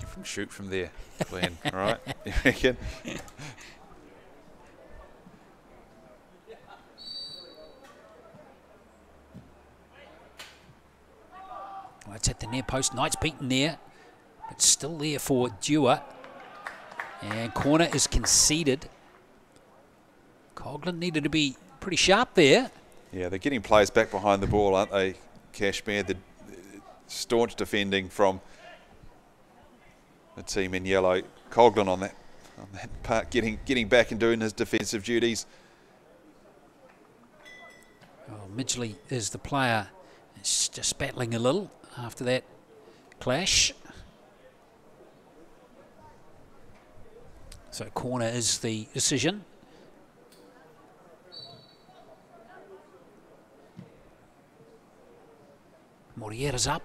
[SPEAKER 2] you from shoot from there, Glenn. All right, (laughs) you reckon?
[SPEAKER 1] Well, it's at the near post. Knight's beaten there, but still there for Dewar. And corner is conceded. Coughlan needed to be pretty sharp there.
[SPEAKER 2] Yeah, they're getting players back behind the ball, aren't they, Cashmere? The staunch defending from the team in yellow. Coughlan on that on that part, getting getting back and doing his defensive duties.
[SPEAKER 1] Well, Midgley is the player. It's just battling a little after that clash. So corner is the decision. Moreira's up.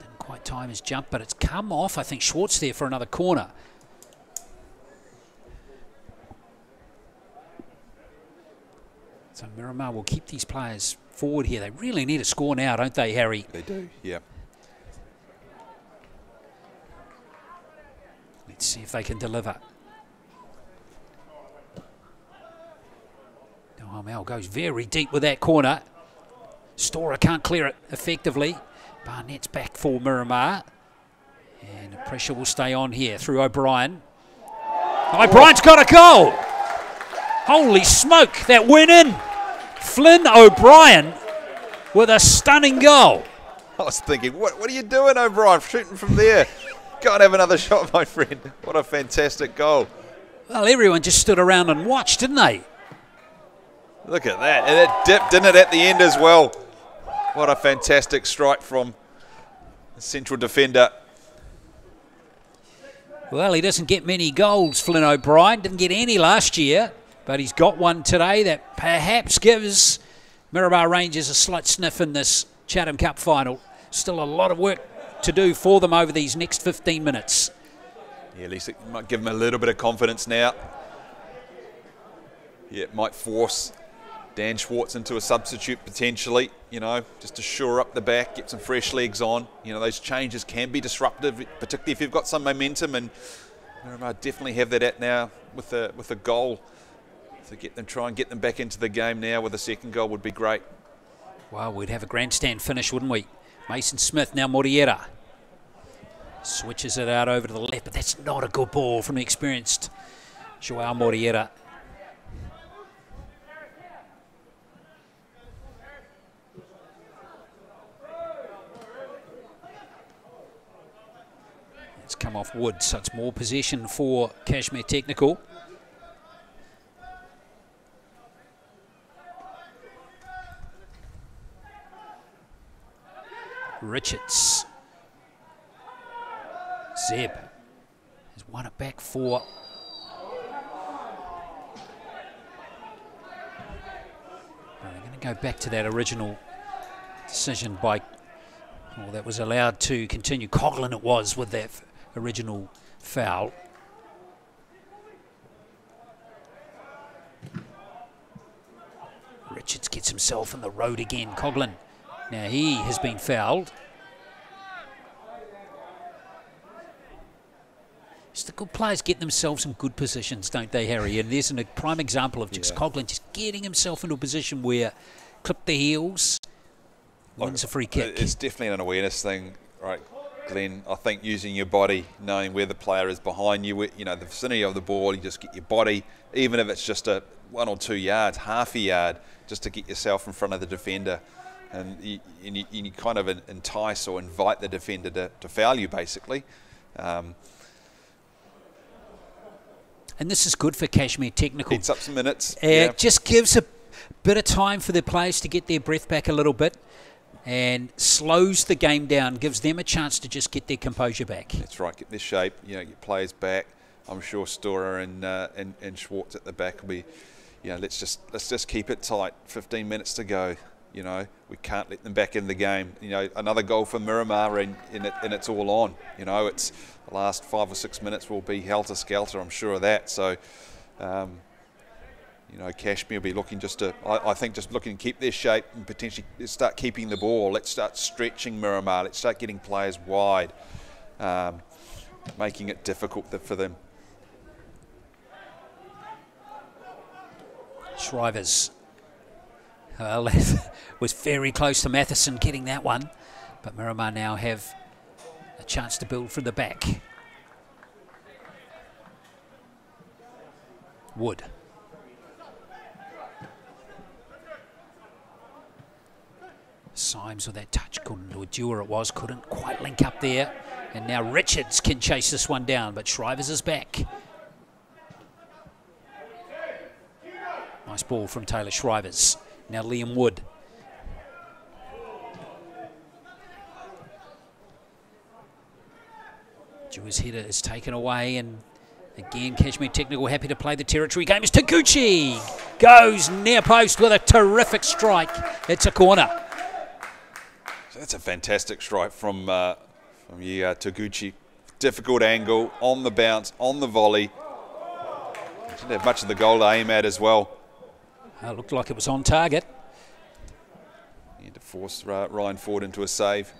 [SPEAKER 1] Didn't quite time his jump, but it's come off. I think Schwartz there for another corner. So Miramar will keep these players forward here. They really need a score now, don't they, Harry?
[SPEAKER 2] They do, yeah.
[SPEAKER 1] Let's see if they can deliver. Oh, Hamel goes very deep with that corner. Storer can't clear it effectively. Barnett's back for Miramar. And the pressure will stay on here through O'Brien. Oh, O'Brien's got a goal. Holy smoke, that went in. Flynn O'Brien with a stunning goal.
[SPEAKER 2] I was thinking, what, what are you doing, O'Brien? Shooting from there. Go and have another shot, my friend. What a fantastic goal.
[SPEAKER 1] Well, everyone just stood around and watched, didn't they?
[SPEAKER 2] Look at that. And it dipped, didn't it, at the end as well? What a fantastic strike from the central defender.
[SPEAKER 1] Well, he doesn't get many goals, Flynn O'Brien. Didn't get any last year, but he's got one today that perhaps gives Miramar Rangers a slight sniff in this Chatham Cup final. Still a lot of work to do for them over these next 15 minutes.
[SPEAKER 2] Yeah, at least it might give them a little bit of confidence now. Yeah, it might force Dan Schwartz into a substitute potentially, you know, just to shore up the back, get some fresh legs on. You know, those changes can be disruptive, particularly if you've got some momentum, and I definitely have that at now with a with a goal to get them try and get them back into the game now with a second goal would be great.
[SPEAKER 1] Well, we'd have a grandstand finish, wouldn't we? Mason Smith now Moreira switches it out over to the left, but that's not a good ball from the experienced Joao Moreira. It's come off wood, so it's more possession for Cashmere Technical. Richards. Zeb has won it back for They're going to go back to that original decision by, well, that was allowed to continue. Coughlan it was with that original foul. Richards gets himself in the road again. Coughlan, now he has been fouled. Just the good players get themselves in good positions, don't they, Harry? And there's a prime example of just yeah. Coughlan just getting himself into a position where clip the heels, wins a free kick.
[SPEAKER 2] It's definitely an awareness thing, right? Glenn, I think using your body, knowing where the player is behind you, you know, the vicinity of the ball, you just get your body, even if it's just a one or two yards, half a yard, just to get yourself in front of the defender. And you, and you, you kind of entice or invite the defender to, to foul you, basically. Um,
[SPEAKER 1] and this is good for Cashmere Technical.
[SPEAKER 2] It's up some minutes.
[SPEAKER 1] Uh, yeah. Just gives a bit of time for the players to get their breath back a little bit and slows the game down, gives them a chance to just get their composure back.
[SPEAKER 2] That's right, get their shape, you know, get players back. I'm sure Storer and, uh, and, and Schwartz at the back will be, you know, let's just let's just keep it tight. 15 minutes to go. You know, we can't let them back in the game. You know, another goal for Miramar and, and, it, and it's all on. You know, it's the last five or six minutes will be helter skelter. I'm sure of that. So, um, you know, Cashmere will be looking just to, I, I, think, just looking to keep their shape and potentially start keeping the ball. Let's start stretching Miramar. Let's start getting players wide, um, making it difficult for them.
[SPEAKER 1] Shrivers (laughs) well, was very close to Matheson getting that one, but Miramar now have a chance to build from the back. Wood. Symes with that touch couldn't, or Dewar it was, couldn't quite link up there. And now Richards can chase this one down, but Shrivers is back. Nice ball from Taylor Shrivers. Now Liam Wood. Jewish header is taken away and again Cashmere Technical happy to play the territory game as Taguchi goes near post with a terrific strike. It's a corner.
[SPEAKER 2] That's a fantastic strike from uh, from yeah, Taguchi. Difficult angle, on the bounce, on the volley. Didn't have much of the goal to aim at as well.
[SPEAKER 1] Uh, looked like it was on target.
[SPEAKER 2] He had to force Ryan Ford into a save.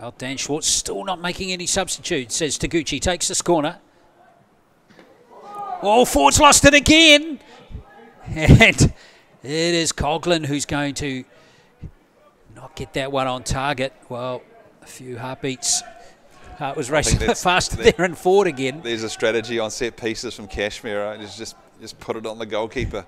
[SPEAKER 1] Well, Dan Schwartz still not making any substitutes, says Taguchi. Takes this corner. Oh, Ford's lost it again. (laughs) And it is Coughlan who's going to get that one on target. Well, a few heartbeats. Heart was racing (laughs) faster there and Ford again.
[SPEAKER 2] There's a strategy on set pieces from Cashmere. Right? Just, just, just put it on the goalkeeper.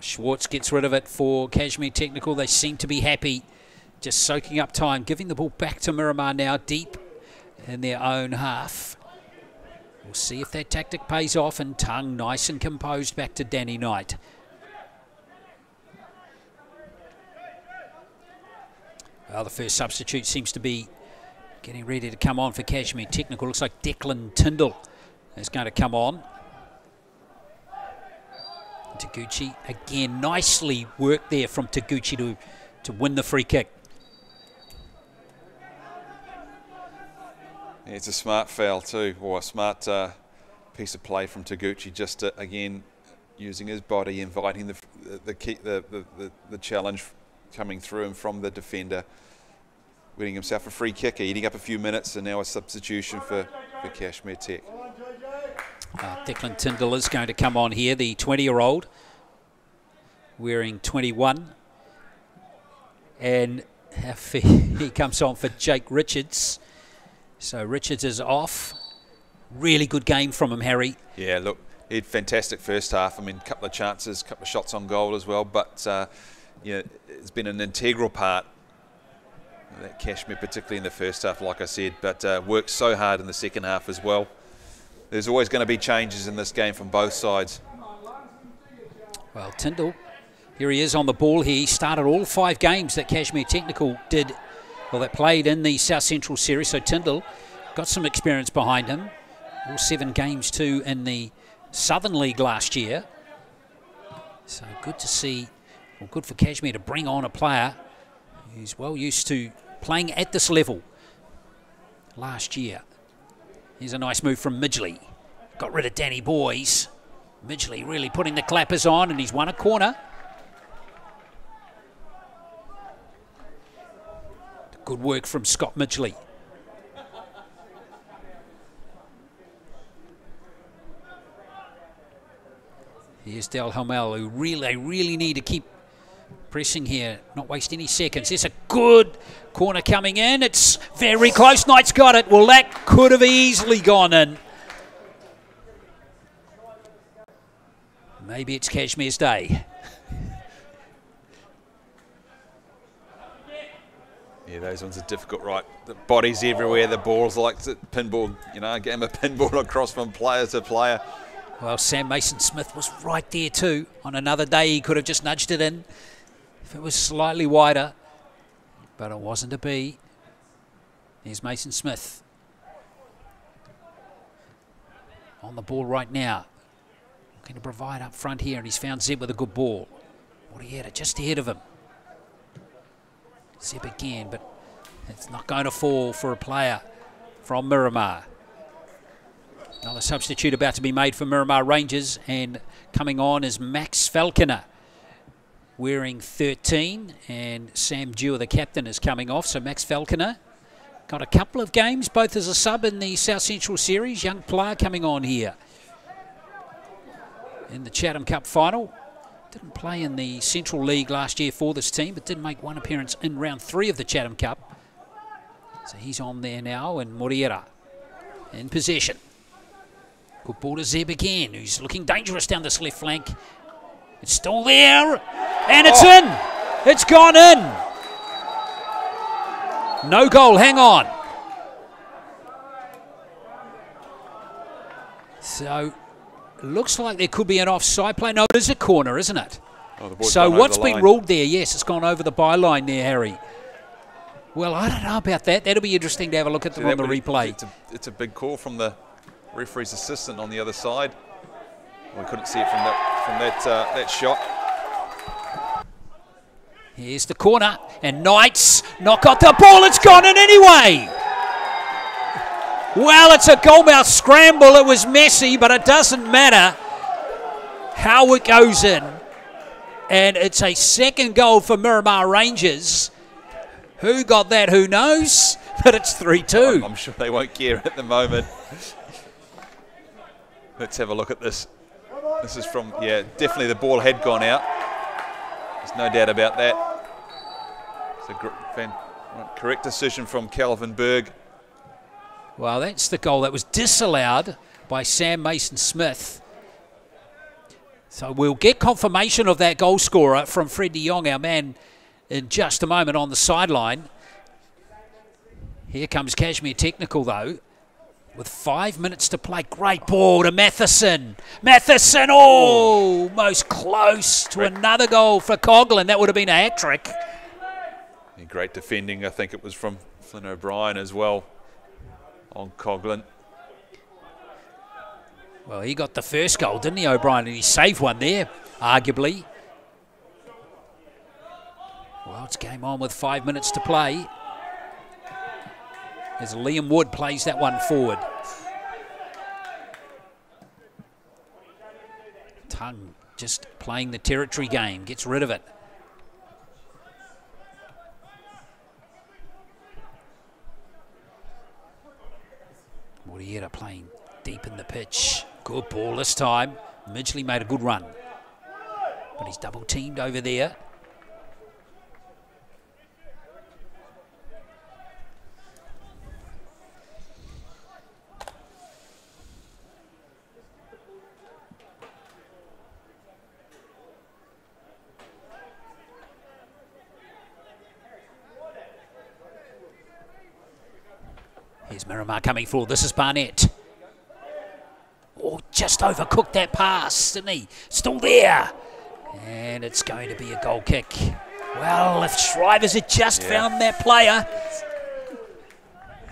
[SPEAKER 1] Schwartz gets rid of it for Cashmere Technical. They seem to be happy, just soaking up time, giving the ball back to Miramar now, deep in their own half. We'll see if that tactic pays off, and Tongue nice and composed back to Danny Knight. Well, the first substitute seems to be getting ready to come on for Cashmere Technical. Looks like Declan Tyndall is going to come on. Taguchi again, nicely worked there from Taguchi to, to win the free kick.
[SPEAKER 2] It's a smart foul too, or a smart uh, piece of play from Taguchi, just to, again using his body, inviting the the, the, the, the, challenge coming through him from the defender, winning himself a free kick, eating up a few minutes, and now a substitution for, for Cashmere Tech.
[SPEAKER 1] Uh, Declan Tyndall is going to come on here, the 20-year-old, wearing 21. And (laughs) he comes on for Jake Richards. So Richards is off. Really good game from him, Harry.
[SPEAKER 2] Yeah, look, he had fantastic first half. I mean, a couple of chances, a couple of shots on goal as well. But, uh, you know, it's been an integral part that Cashmere, particularly in the first half, like I said, but uh, worked so hard in the second half as well there's always going to be changes in this game from both sides.
[SPEAKER 1] Well, Tyndall, here he is on the ball. He started all five games that Cashmere Technical did, well, that played in the South Central Series. So Tyndall got some experience behind him. All seven games too in the Southern League last year. So good to see, well, good for Cashmere to bring on a player who's well used to playing at this level last year. Here's a nice move from Midgley. Got rid of Danny Boys. Midgley really putting the clappers on, and he's won a corner. Good work from Scott Midgley. Here's Del Hamel, who really, really need to keep pressing here, not waste any seconds. There's a good corner coming in. It's very close. Knight's got it. Well, that could have easily gone in. Maybe it's Cashmere's day.
[SPEAKER 2] Yeah, those ones are difficult, right? The bodies everywhere, the balls like the pinball, you know, a game of pinball (laughs) across from player to player.
[SPEAKER 1] Well, Sam Mason Smith was right there too. On another day, he could have just nudged it in if it was slightly wider, but it wasn't to be. Here's Mason Smith. On the ball right now. Looking to provide up front here, and he's found Zeb with a good ball. What he had it just ahead of him. Zeb again, but it's not going to fall for a player from Miramar. Another substitute about to be made for Miramar Rangers, and coming on is Max Falconer wearing 13, and Sam Dewar, the captain, is coming off. So Max Falconer got a couple of games, both as a sub in the South Central Series. Young player coming on here in the Chatham Cup final. Didn't play in the Central League last year for this team, but did make one appearance in round three of the Chatham Cup. So he's on there now, and Moreira in possession. Good ball to Zeb again, who's looking dangerous down this left flank. It's still there, and it's oh. in. It's gone in. No goal, hang on. So, looks like there could be an offside play. No, it is a corner, isn't it? Oh, so what's been ruled there? Yes, it's gone over the byline there, Harry. Well, I don't know about that. That'll be interesting to have a look at them on the replay.
[SPEAKER 2] It's a, it's a big call from the referee's assistant on the other side. We couldn't see it from that from that uh, that shot.
[SPEAKER 1] Here's the corner, and Knights not got the ball. It's gone in anyway. Well, it's a goalmouth scramble. It was messy, but it doesn't matter how it goes in. And it's a second goal for Miramar Rangers. Who got that? Who knows? (laughs) But it's 3 2.
[SPEAKER 2] I'm sure they won't care at the moment. Let's have a look at this. This is from, yeah, definitely the ball had gone out. There's no doubt about that. It's a correct decision from Calvin Berg.
[SPEAKER 1] Well, that's the goal that was disallowed by Sam Mason Smith. So we'll get confirmation of that goal scorer from Fred de Jong, our man, in just a moment on the sideline. Here comes Cashmere Technical, though, with five minutes to play. Great ball to Matheson. Matheson, oh, most close to another goal for Coughlan. That would have been a hat trick.
[SPEAKER 2] Great defending. I think it was from Flynn O'Brien as well on Coughlan.
[SPEAKER 1] Well, he got the first goal, didn't he, O'Brien? And he saved one there, arguably. Well, it's game on with five minutes to play. As Liam Wood plays that one forward. Tongue just playing the territory game, gets rid of it. Moreira playing deep in the pitch. Good ball this time. Midgley made a good run. But he's double teamed over there. Here's Miramar coming forward. This is Barnett. Oh, just overcooked that pass, didn't he? Still there. And it's going to be a goal kick. Well, if Shrivers had just yeah. found that player,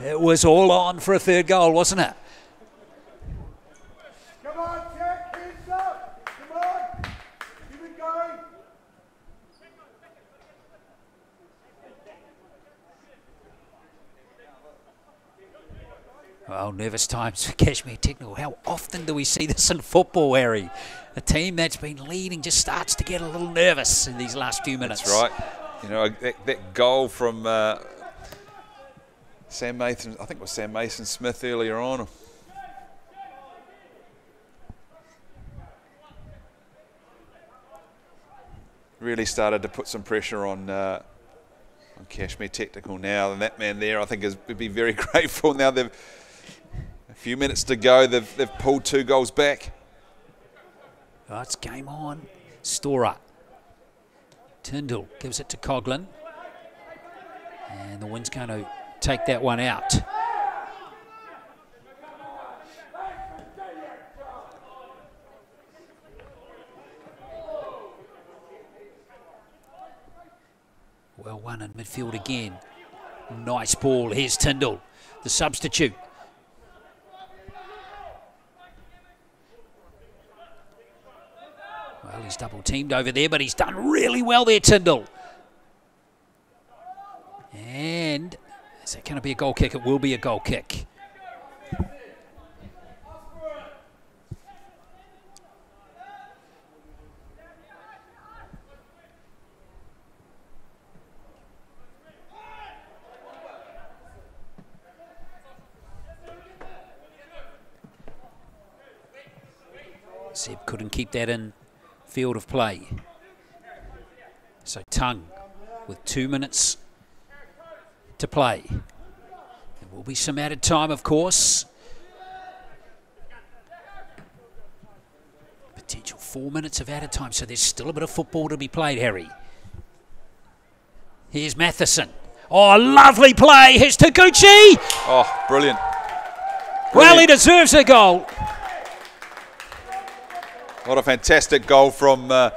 [SPEAKER 1] it was all on for a third goal, wasn't it? Well, nervous times for Cashmere Technical. How often do we see this in football, Harry? A team that's been leading just starts to get a little nervous in these last few minutes.
[SPEAKER 2] That's right. You know, that, that goal from uh, Sam Mason, I think it was Sam Mason Smith earlier on. Really started to put some pressure on uh, on Cashmere Technical now, and that man there, I think, is would be very (laughs) grateful now. They've few minutes to go. They've, they've pulled two goals back.
[SPEAKER 1] Oh, game on. Storer. Tyndall gives it to Coughlan. And the wind's going to take that one out. Well won in midfield again. Nice ball. Here's Tyndall, the substitute. Well, he's double teamed over there, but he's done really well there, Tyndall. And is that going to be a goal kick? It will be a goal kick. Zeb couldn't keep that in field of play. So Tongue with two minutes to play. There will be some added time, of course. Potential four minutes of added time, so there's still a bit of football to be played, Harry. Here's Matheson. Oh, lovely play. Here's Taguchi.
[SPEAKER 2] Oh, brilliant.
[SPEAKER 1] Well, he deserves a goal.
[SPEAKER 2] What a fantastic goal from uh,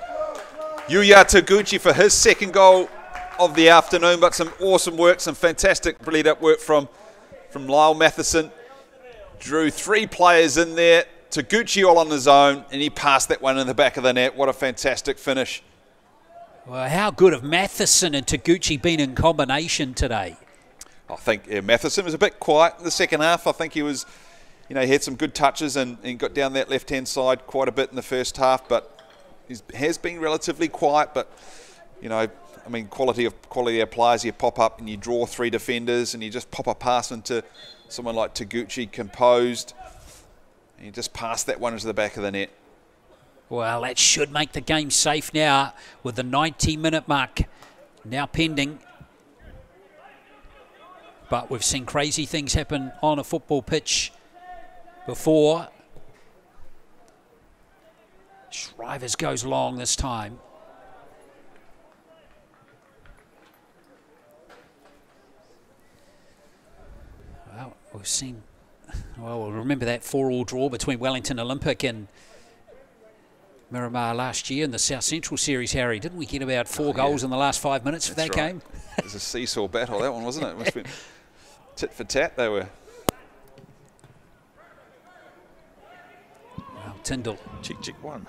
[SPEAKER 2] Yuya Taguchi for his second goal of the afternoon, but some awesome work, some fantastic lead up work from, from Lyle Matheson. Drew three players in there, Taguchi all on his own, and he passed that one in the back of the net. What a fantastic finish.
[SPEAKER 1] Well, how good have Matheson and Taguchi been in combination today?
[SPEAKER 2] I think yeah, Matheson was a bit quiet in the second half. I think he was, you know, he had some good touches and, and got down that left hand side quite a bit in the first half, but he has been relatively quiet. But, you know, I mean, quality of quality of players, you pop up and you draw three defenders and you just pop a pass into someone like Taguchi composed. And you just pass that one into the back of the net.
[SPEAKER 1] Well, that should make the game safe now with the 90 minute mark now pending. But we've seen crazy things happen on a football pitch before. Shrivers goes long this time. Well, we've seen, well, we'll remember that four-all draw between Wellington Olympic and Miramar last year in the South Central Series, Harry. Didn't we get about four oh, goals yeah. in the last five minutes That's for that right. game?
[SPEAKER 2] it was a seesaw battle, that one, wasn't it? it must have been (laughs) tit for tat, they were.
[SPEAKER 1] Well, Tyndall.
[SPEAKER 3] Chick, chick, one.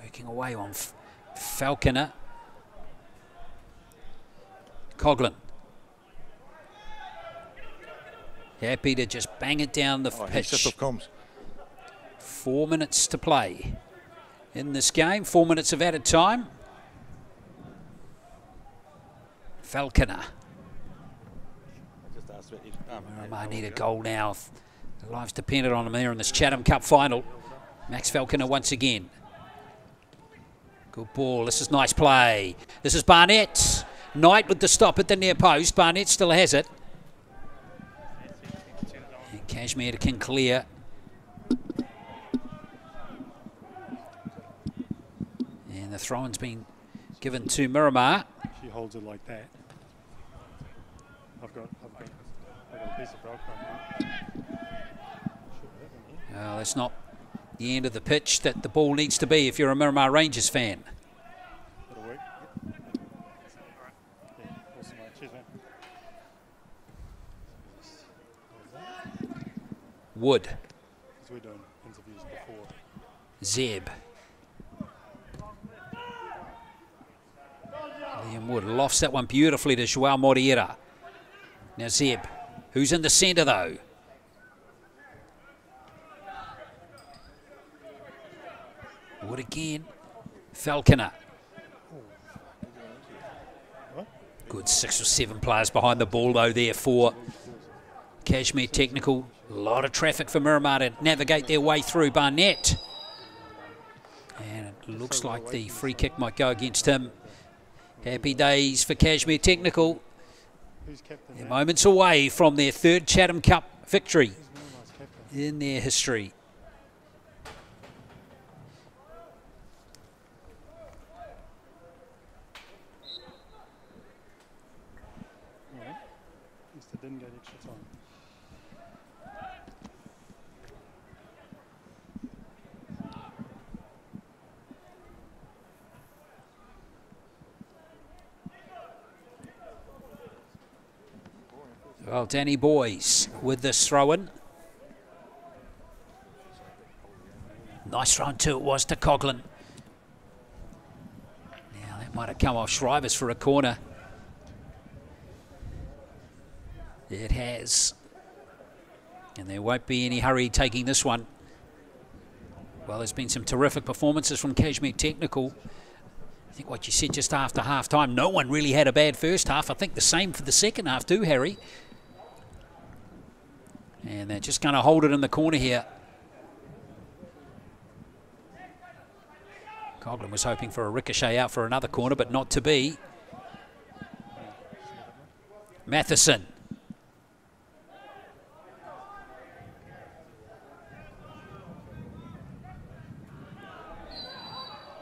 [SPEAKER 1] Working away on F Falconer. Coughlan. Happy to just bang it down the oh, pitch. Four minutes to play in this game. Four minutes of added time. Falconer. I oh, need a goal now. Life's dependent on him there in this Chatham Cup final. Max Falconer once again. Good ball. This is nice play. This is Barnett. Knight with the stop at the near post. Barnett still has it. And Cashmere to King Clear. And the throw-in's been given to Miramar.
[SPEAKER 4] She holds it like that. I've got, I've got, I've got a piece of Velcro.
[SPEAKER 1] Well, that's not the end of the pitch that the ball needs to be if you're a Miramar Rangers fan. Wood. Zeb. Liam Wood lofts that one beautifully to Joao Moreira. Now Zeb, who's in the centre though? Again. Falconer. Good six or seven players behind the ball though there for Cashmere Technical. A lot of traffic for Miramar to navigate their way through Barnett. And it looks like the free kick might go against him. Happy days for Cashmere Technical. They're moments away from their third Chatham Cup victory in their history. Well, Danny Boys with this throw-in. Nice run too it was to Coughlan. Now that might have come off Shrivers for a corner. It has. And there won't be any hurry taking this one. Well, there's been some terrific performances from Cashmere Technical. I think what you said just after half time, no one really had a bad first half. I think the same for the second half too, Harry. And they're just going to hold it in the corner here. Coughlan was hoping for a ricochet out for another corner, but not to be. Matheson.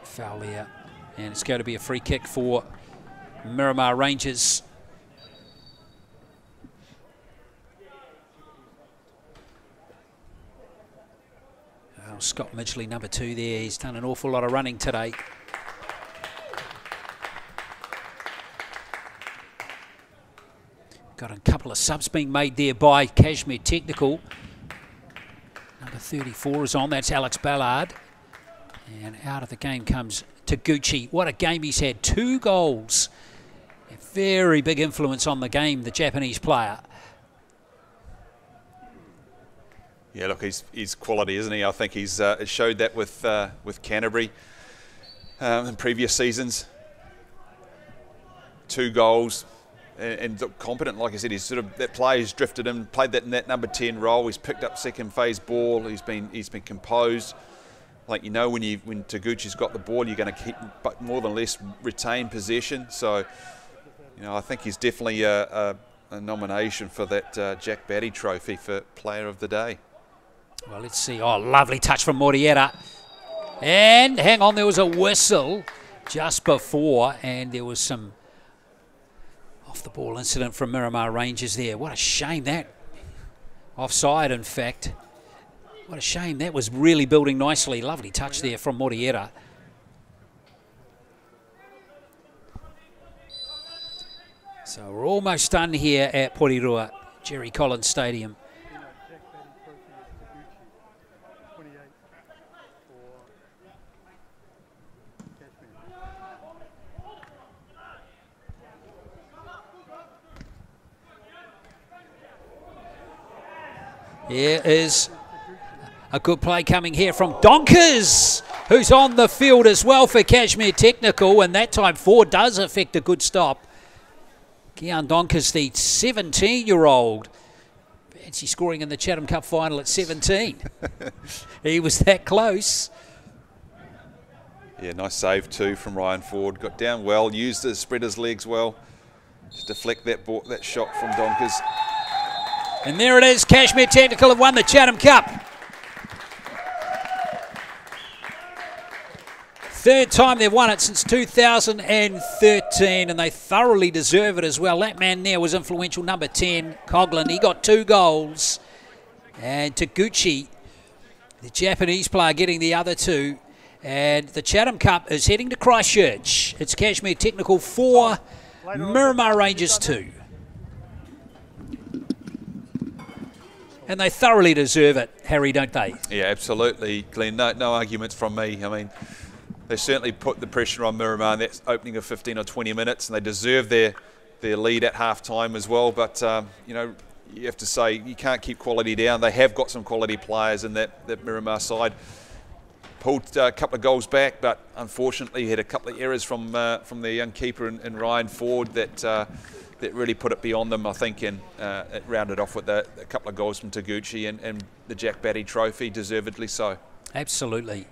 [SPEAKER 1] Foul there. And it's going to be a free kick for Miramar Rangers. Scott Midgley, number two there. He's done an awful lot of running today. Got a couple of subs being made there by Cashmere Technical. Number 34 is on. That's Alex Ballard. And out of the game comes Taguchi. What a game he's had. Two goals. A very big influence on the game, the Japanese player.
[SPEAKER 2] Yeah, look, he's, he's quality, isn't he? I think he's uh, showed that with uh, with Canterbury um, in previous seasons. Two goals, and, and competent. Like I said, he's sort of that play. He's drifted in, played that in that number ten role. He's picked up second phase ball. He's been he's been composed. Like you know, when you when Taguchi's got the ball, you're going to keep, but more than less retain possession. So, you know, I think he's definitely a, a, a nomination for that uh, Jack Batty Trophy for Player of the Day.
[SPEAKER 1] Well, let's see. Oh, lovely touch from Moreira. And hang on, there was a whistle just before, and there was some off the ball incident from Miramar Rangers there. What a shame that. Offside, in fact. What a shame. That was really building nicely. Lovely touch there from Moreira. So we're almost done here at Porirua, Jerry Collins Stadium. Here is a good play coming here from Donkers, who's on the field as well for Cashmere Technical, and that time four does affect a good stop. Keon Donkers, the 17-year-old, fancy scoring in the Chatham Cup final at 17. (laughs) he was that close.
[SPEAKER 2] Yeah, nice save too from Ryan Ford. Got down well, used his spread his legs well to deflect that ball, that shot from Donkers.
[SPEAKER 1] And there it is. Cashmere Technical have won the Chatham Cup. Third time they've won it since 2013, and they thoroughly deserve it as well. That man there was influential, number 10, Coughlan. He got two goals. And Taguchi, the Japanese player, getting the other two. And the Chatham Cup is heading to Christchurch. It's Cashmere Technical 4, Miramar Rangers 2. And they thoroughly deserve it, Harry, don't they?
[SPEAKER 2] Yeah, absolutely, Glenn. No, no arguments from me. I mean, they certainly put the pressure on Miramar in that opening of 15 or 20 minutes, and they deserve their their lead at half time as well. But um, you know, you have to say you can't keep quality down. They have got some quality players in that that Miramar side. Pulled a couple of goals back, but unfortunately had a couple of errors from uh, from their young keeper and, Ryan Ford that. Uh, that really put it beyond them, I think, and uh, it rounded off with a, a, couple of goals from Taguchi and, and the Jack Batty Trophy, deservedly so.
[SPEAKER 1] Absolutely.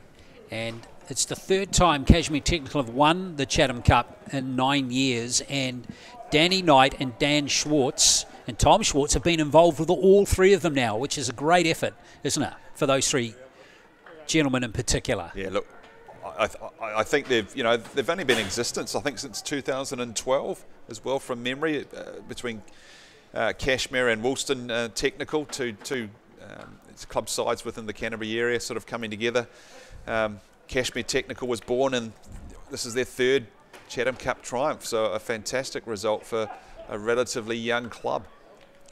[SPEAKER 1] And it's the third time Cashmere Technical have won the Chatham Cup in nine years, and Danny Knight and Dan Schwartz and Tom Schwartz have been involved with all three of them now, which is a great effort, isn't it, for those three gentlemen in particular?
[SPEAKER 2] Yeah, look, I, I, think they've you know they've only been in existence I think since 2012 as well from memory uh, between uh, Cashmere and Woolston uh, Technical two two um, club sides within the Canterbury area sort of coming together. Um, Cashmere Technical was born and this is their third Chatham Cup triumph so a fantastic result for a relatively young club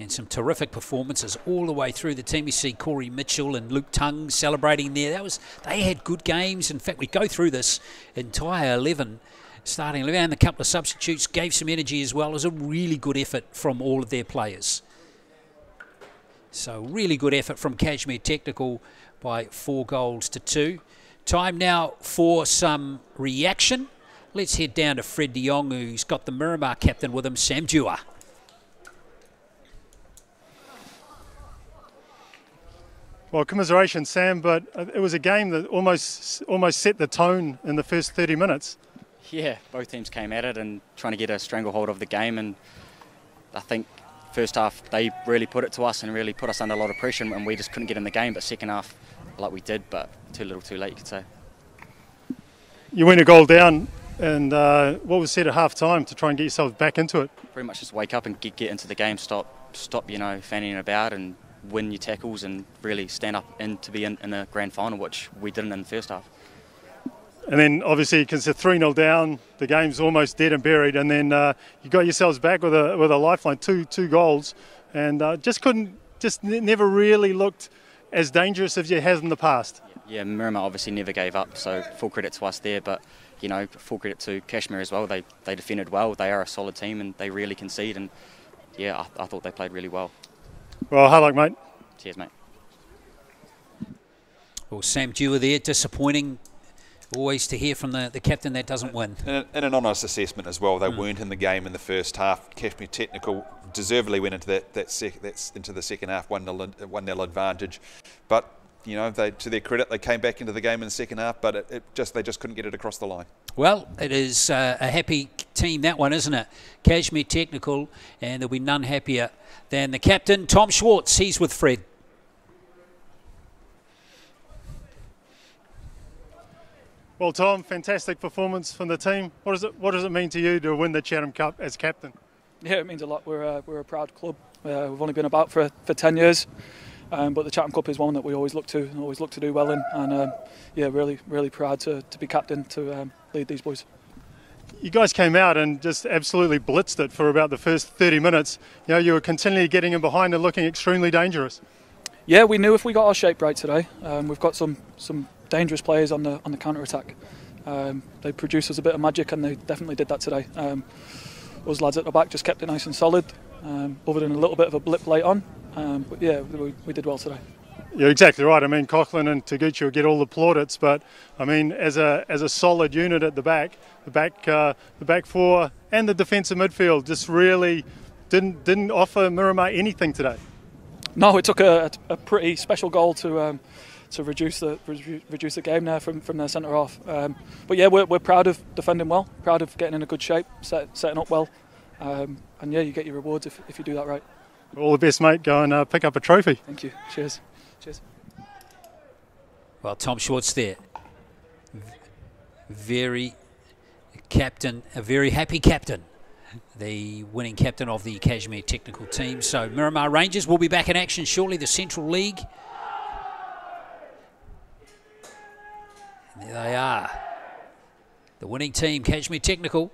[SPEAKER 1] and some terrific performances all the way through the team. You see Corey Mitchell and Luke Tongue celebrating there. That was they had good games. In fact, we go through this entire eleven, starting eleven, and a couple of substitutes gave some energy as well. It was a really good effort from all of their players. So really good effort from Cashmere Technical by four goals to two. Time now for some reaction. Let's head down to Fred de Jong, who's got the Miramar captain with him, Sam Dewar.
[SPEAKER 4] Well, commiseration, Sam, but it was a game that almost almost set the tone in the first 30 minutes.
[SPEAKER 5] Yeah, both teams came at it and trying to get a stranglehold of the game, and I think first half they really put it to us and really put us under a lot of pressure, and we just couldn't get in the game. But second half, like we did, but too little, too late, you could say.
[SPEAKER 4] you went a goal down, and uh, what was said at half time to try and get yourselves back into it?
[SPEAKER 5] Pretty much just wake up and get, get into the game. Stop, stop, you know, fanning about and win your tackles and really stand up and to be in, in the grand final, which we didn't in the first half.
[SPEAKER 4] And then obviously, because they're 3 0 down, the game's almost dead and buried. And then uh, you got yourselves back with a, with a lifeline, two, two goals, and uh, just couldn't, just n- never really looked as dangerous as you has in the past.
[SPEAKER 5] Yeah, Miramar obviously never gave up, so full credit to us there. But you know, full credit to Cashmere as well. They they defended well. They are a solid team, and they really concede. And yeah, I, I thought they played really well.
[SPEAKER 4] Well, hard luck, mate.
[SPEAKER 5] Cheers, mate.
[SPEAKER 1] Well, Sam Dewar there, disappointing. Always to hear from the, the captain that doesn't win.
[SPEAKER 2] And an honest assessment as well. They mm. weren't in the game in the first half. Cashmere Technical deservedly went into that, that sec, that's into the second half, one nil, one nil advantage. But you know, they, to their credit, they came back into the game in the second half, but it, it just they just couldn't get it across the line.
[SPEAKER 1] Well, it is uh, a happy team that one, isn't it? Cashmere Technical, and there'll be none happier than the captain, Tom Schwartz. He's with Fred.
[SPEAKER 4] Well, Tom, fantastic performance from the team. What does it What does it mean to you to win the Chatham Cup as captain?
[SPEAKER 6] Yeah, it means a lot. We're a, we're a proud club. Uh, we've only been about for for ten years, um, but the Chatham Cup is one that we always look to, always look to do well in, and um, yeah, really really proud to, to be captain to um, lead these boys.
[SPEAKER 4] You guys came out and just absolutely blitzed it for about the first 30 minutes. You know, you were continually getting in behind and looking extremely dangerous.
[SPEAKER 6] Yeah, we knew if we got our shape right today, um, we've got some some dangerous players on the on the counter attack. Um, they produced us a bit of magic, and they definitely did that today. Um, those lads at the back just kept it nice and solid, um, other than a little bit of a blip late on. Um, but yeah, we, we, did well today.
[SPEAKER 4] You're exactly right. I mean, Coughlan and Taguchi will get all the plaudits, but I mean, as a as a solid unit at the back, the back uh, the back four and the defensive midfield just really didn't didn't offer Miramar anything today.
[SPEAKER 6] No, it took a, a pretty special goal to um, to reduce the reduce the game there from, from their centre off. Um, but yeah, we're, we're proud of defending well, proud of getting in a good shape, set, setting up well, um, and yeah, you get your rewards if, if you do that right.
[SPEAKER 4] All the best, mate. Go and uh, pick up a trophy.
[SPEAKER 6] Thank you. Cheers. Cheers.
[SPEAKER 1] Well, Tom Schwartz there, very captain, a very happy captain the winning captain of the Cashmere technical team. So Miramar Rangers will be back in action shortly, the Central League. And there they are. The winning team, Cashmere Technical.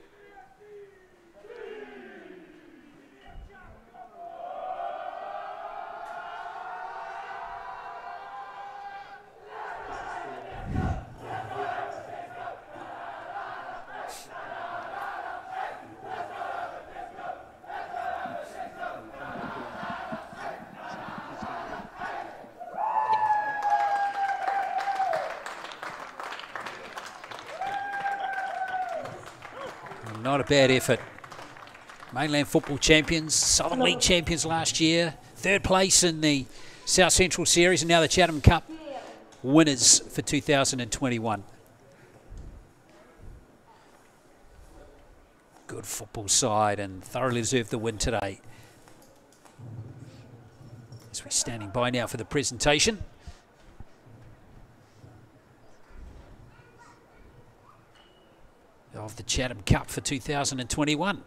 [SPEAKER 1] Bad effort. Mainland football champions, Southern League champions last year, third place in the South Central Series, and now the Chatham Cup winners for 2021. Good football side and thoroughly deserved the win today. As we're standing by now for the presentation. Of the Chatham Cup for 2021.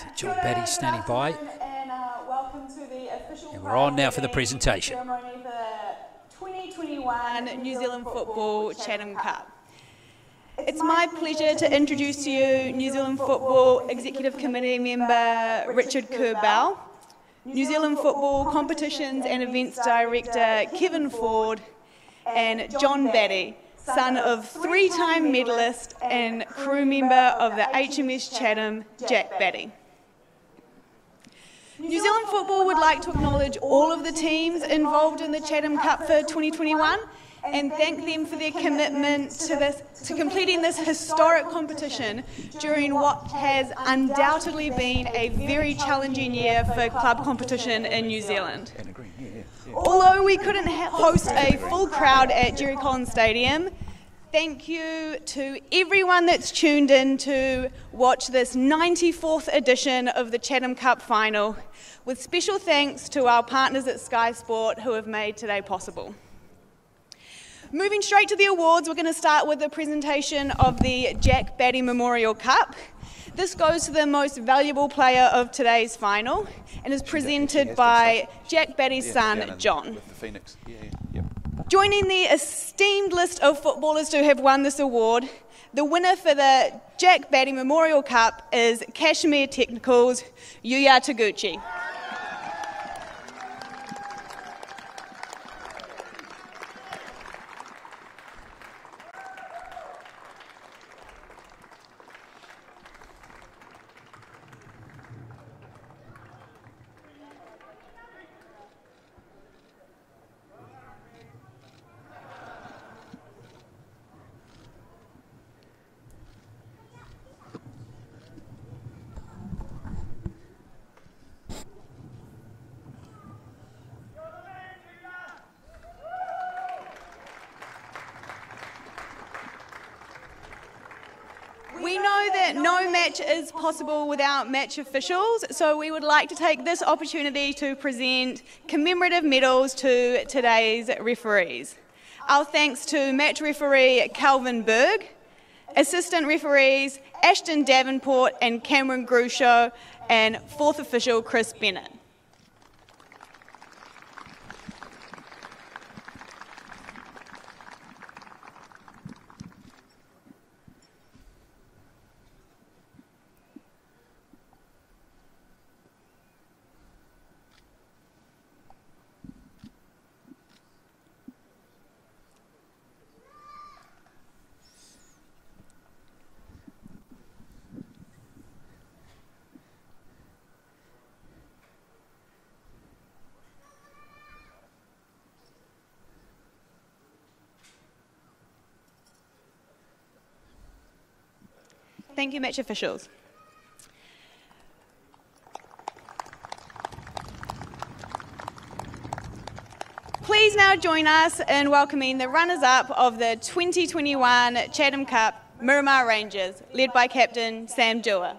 [SPEAKER 1] So John Batty standing by. And, uh, and we're on now for the presentation.
[SPEAKER 7] 2021 New Zealand Football Chatham Cup. It's my pleasure to introduce to you New Zealand Football Executive Committee member Richard Kerbell, New Zealand Football Competitions and Events Director Kevin Ford, and John Batty, son of three-time medalist and crew member of the HMS Chatham, Jack Batty. New Zealand Football would like to acknowledge all of the teams involved in the Chatham Cup for 2021 and thank them for their commitment to, this, to completing this historic competition during what has undoubtedly been a very challenging year for club competition in New Zealand. Although we couldn't host a full crowd at Jerry Collins Stadium, thank you to everyone that's tuned in to watch this 94th edition of the Chatham Cup final, with special thanks to our partners at Sky Sport who have made today possible. Moving straight to the awards, we're going to start with the presentation of the Jack Batty Memorial Cup. This goes to the most valuable player of today's final and is presented by Jack Batty's son, John.
[SPEAKER 2] With the Phoenix. Yeah, yeah, yep.
[SPEAKER 7] Joining the esteemed list of footballers who have won this award, the winner for the Jack Batty Memorial Cup is Cashmere Technicals Yuya Taguchi. We know that no match is possible without match officials, so we would like to take this opportunity to present commemorative medals to today's referees. Our thanks to match referee Calvin Berg, assistant referees Ashton Davenport and Cameron Grusho, and fourth official Chris Bennett. Thank you, match officials. Please now join us in welcoming the runners up of the 2021 Chatham Cup Miramar Rangers, led by Captain Sam Dewar.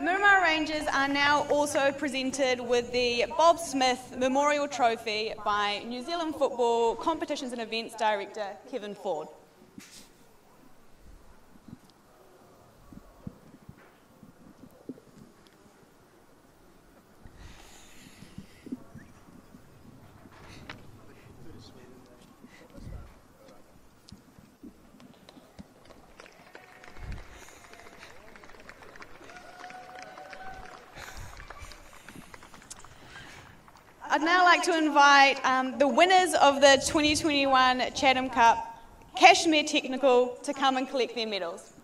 [SPEAKER 7] Miramar Rangers are now also presented with the Bob Smith Memorial Trophy by New Zealand Football Competitions and Events Director Kevin Ford. I'd now like to invite um, the winners of the 2021 Chatham Cup, Cashmere Technical, to come and collect their medals.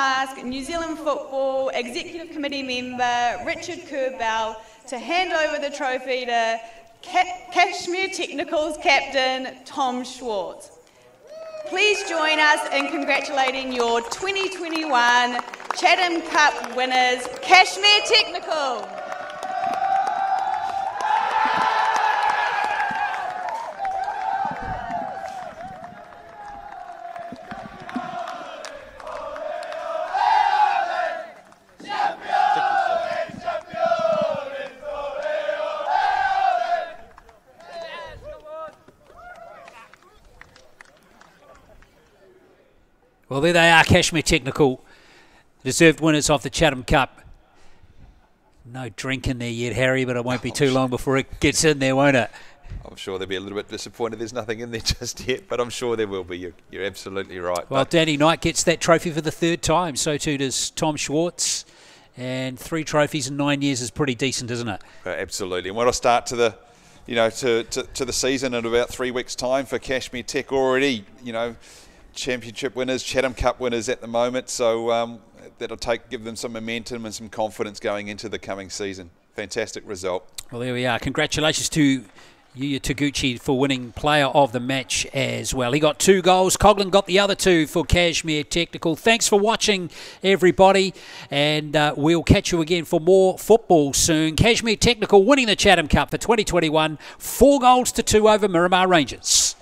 [SPEAKER 7] Ask New Zealand Football Executive Committee member Richard Kurbell to hand over the trophy to Cashmere Technicals captain Tom Schwartz. Please join us in congratulating your 2021 Chatham Cup winners, Cashmere Technical.
[SPEAKER 1] There they are, Cashmere Technical, deserved winners of the Chatham Cup. No drink in there yet, Harry, but it won't be too long before it gets in there, won't it?
[SPEAKER 2] I'm sure they'll be a little bit disappointed there's nothing in there (laughs) just yet, but I'm sure there will be. You're, you're absolutely right.
[SPEAKER 1] Well,
[SPEAKER 2] But
[SPEAKER 1] Danny Knight gets that trophy for the third time. So too does Tom Schwartz. And three trophies in nine years is pretty decent, isn't it?
[SPEAKER 2] Uh, Absolutely. And when I start to the, you know, to, to, to the season in about three weeks' time for Cashmere Tech already, you know, championship winners, Chatham Cup winners at the moment. So um, that'll take give them some momentum and some confidence going into the coming season. Fantastic result.
[SPEAKER 1] Well, there we are. Congratulations to Yuya Taguchi for winning player of the match as well. He got two goals. Coughlan got the other two for Cashmere Technical. Thanks for watching, everybody, and uh, we'll catch you again for more football soon. Cashmere Technical winning the Chatham Cup for 2021, four goals to two over Miramar Rangers.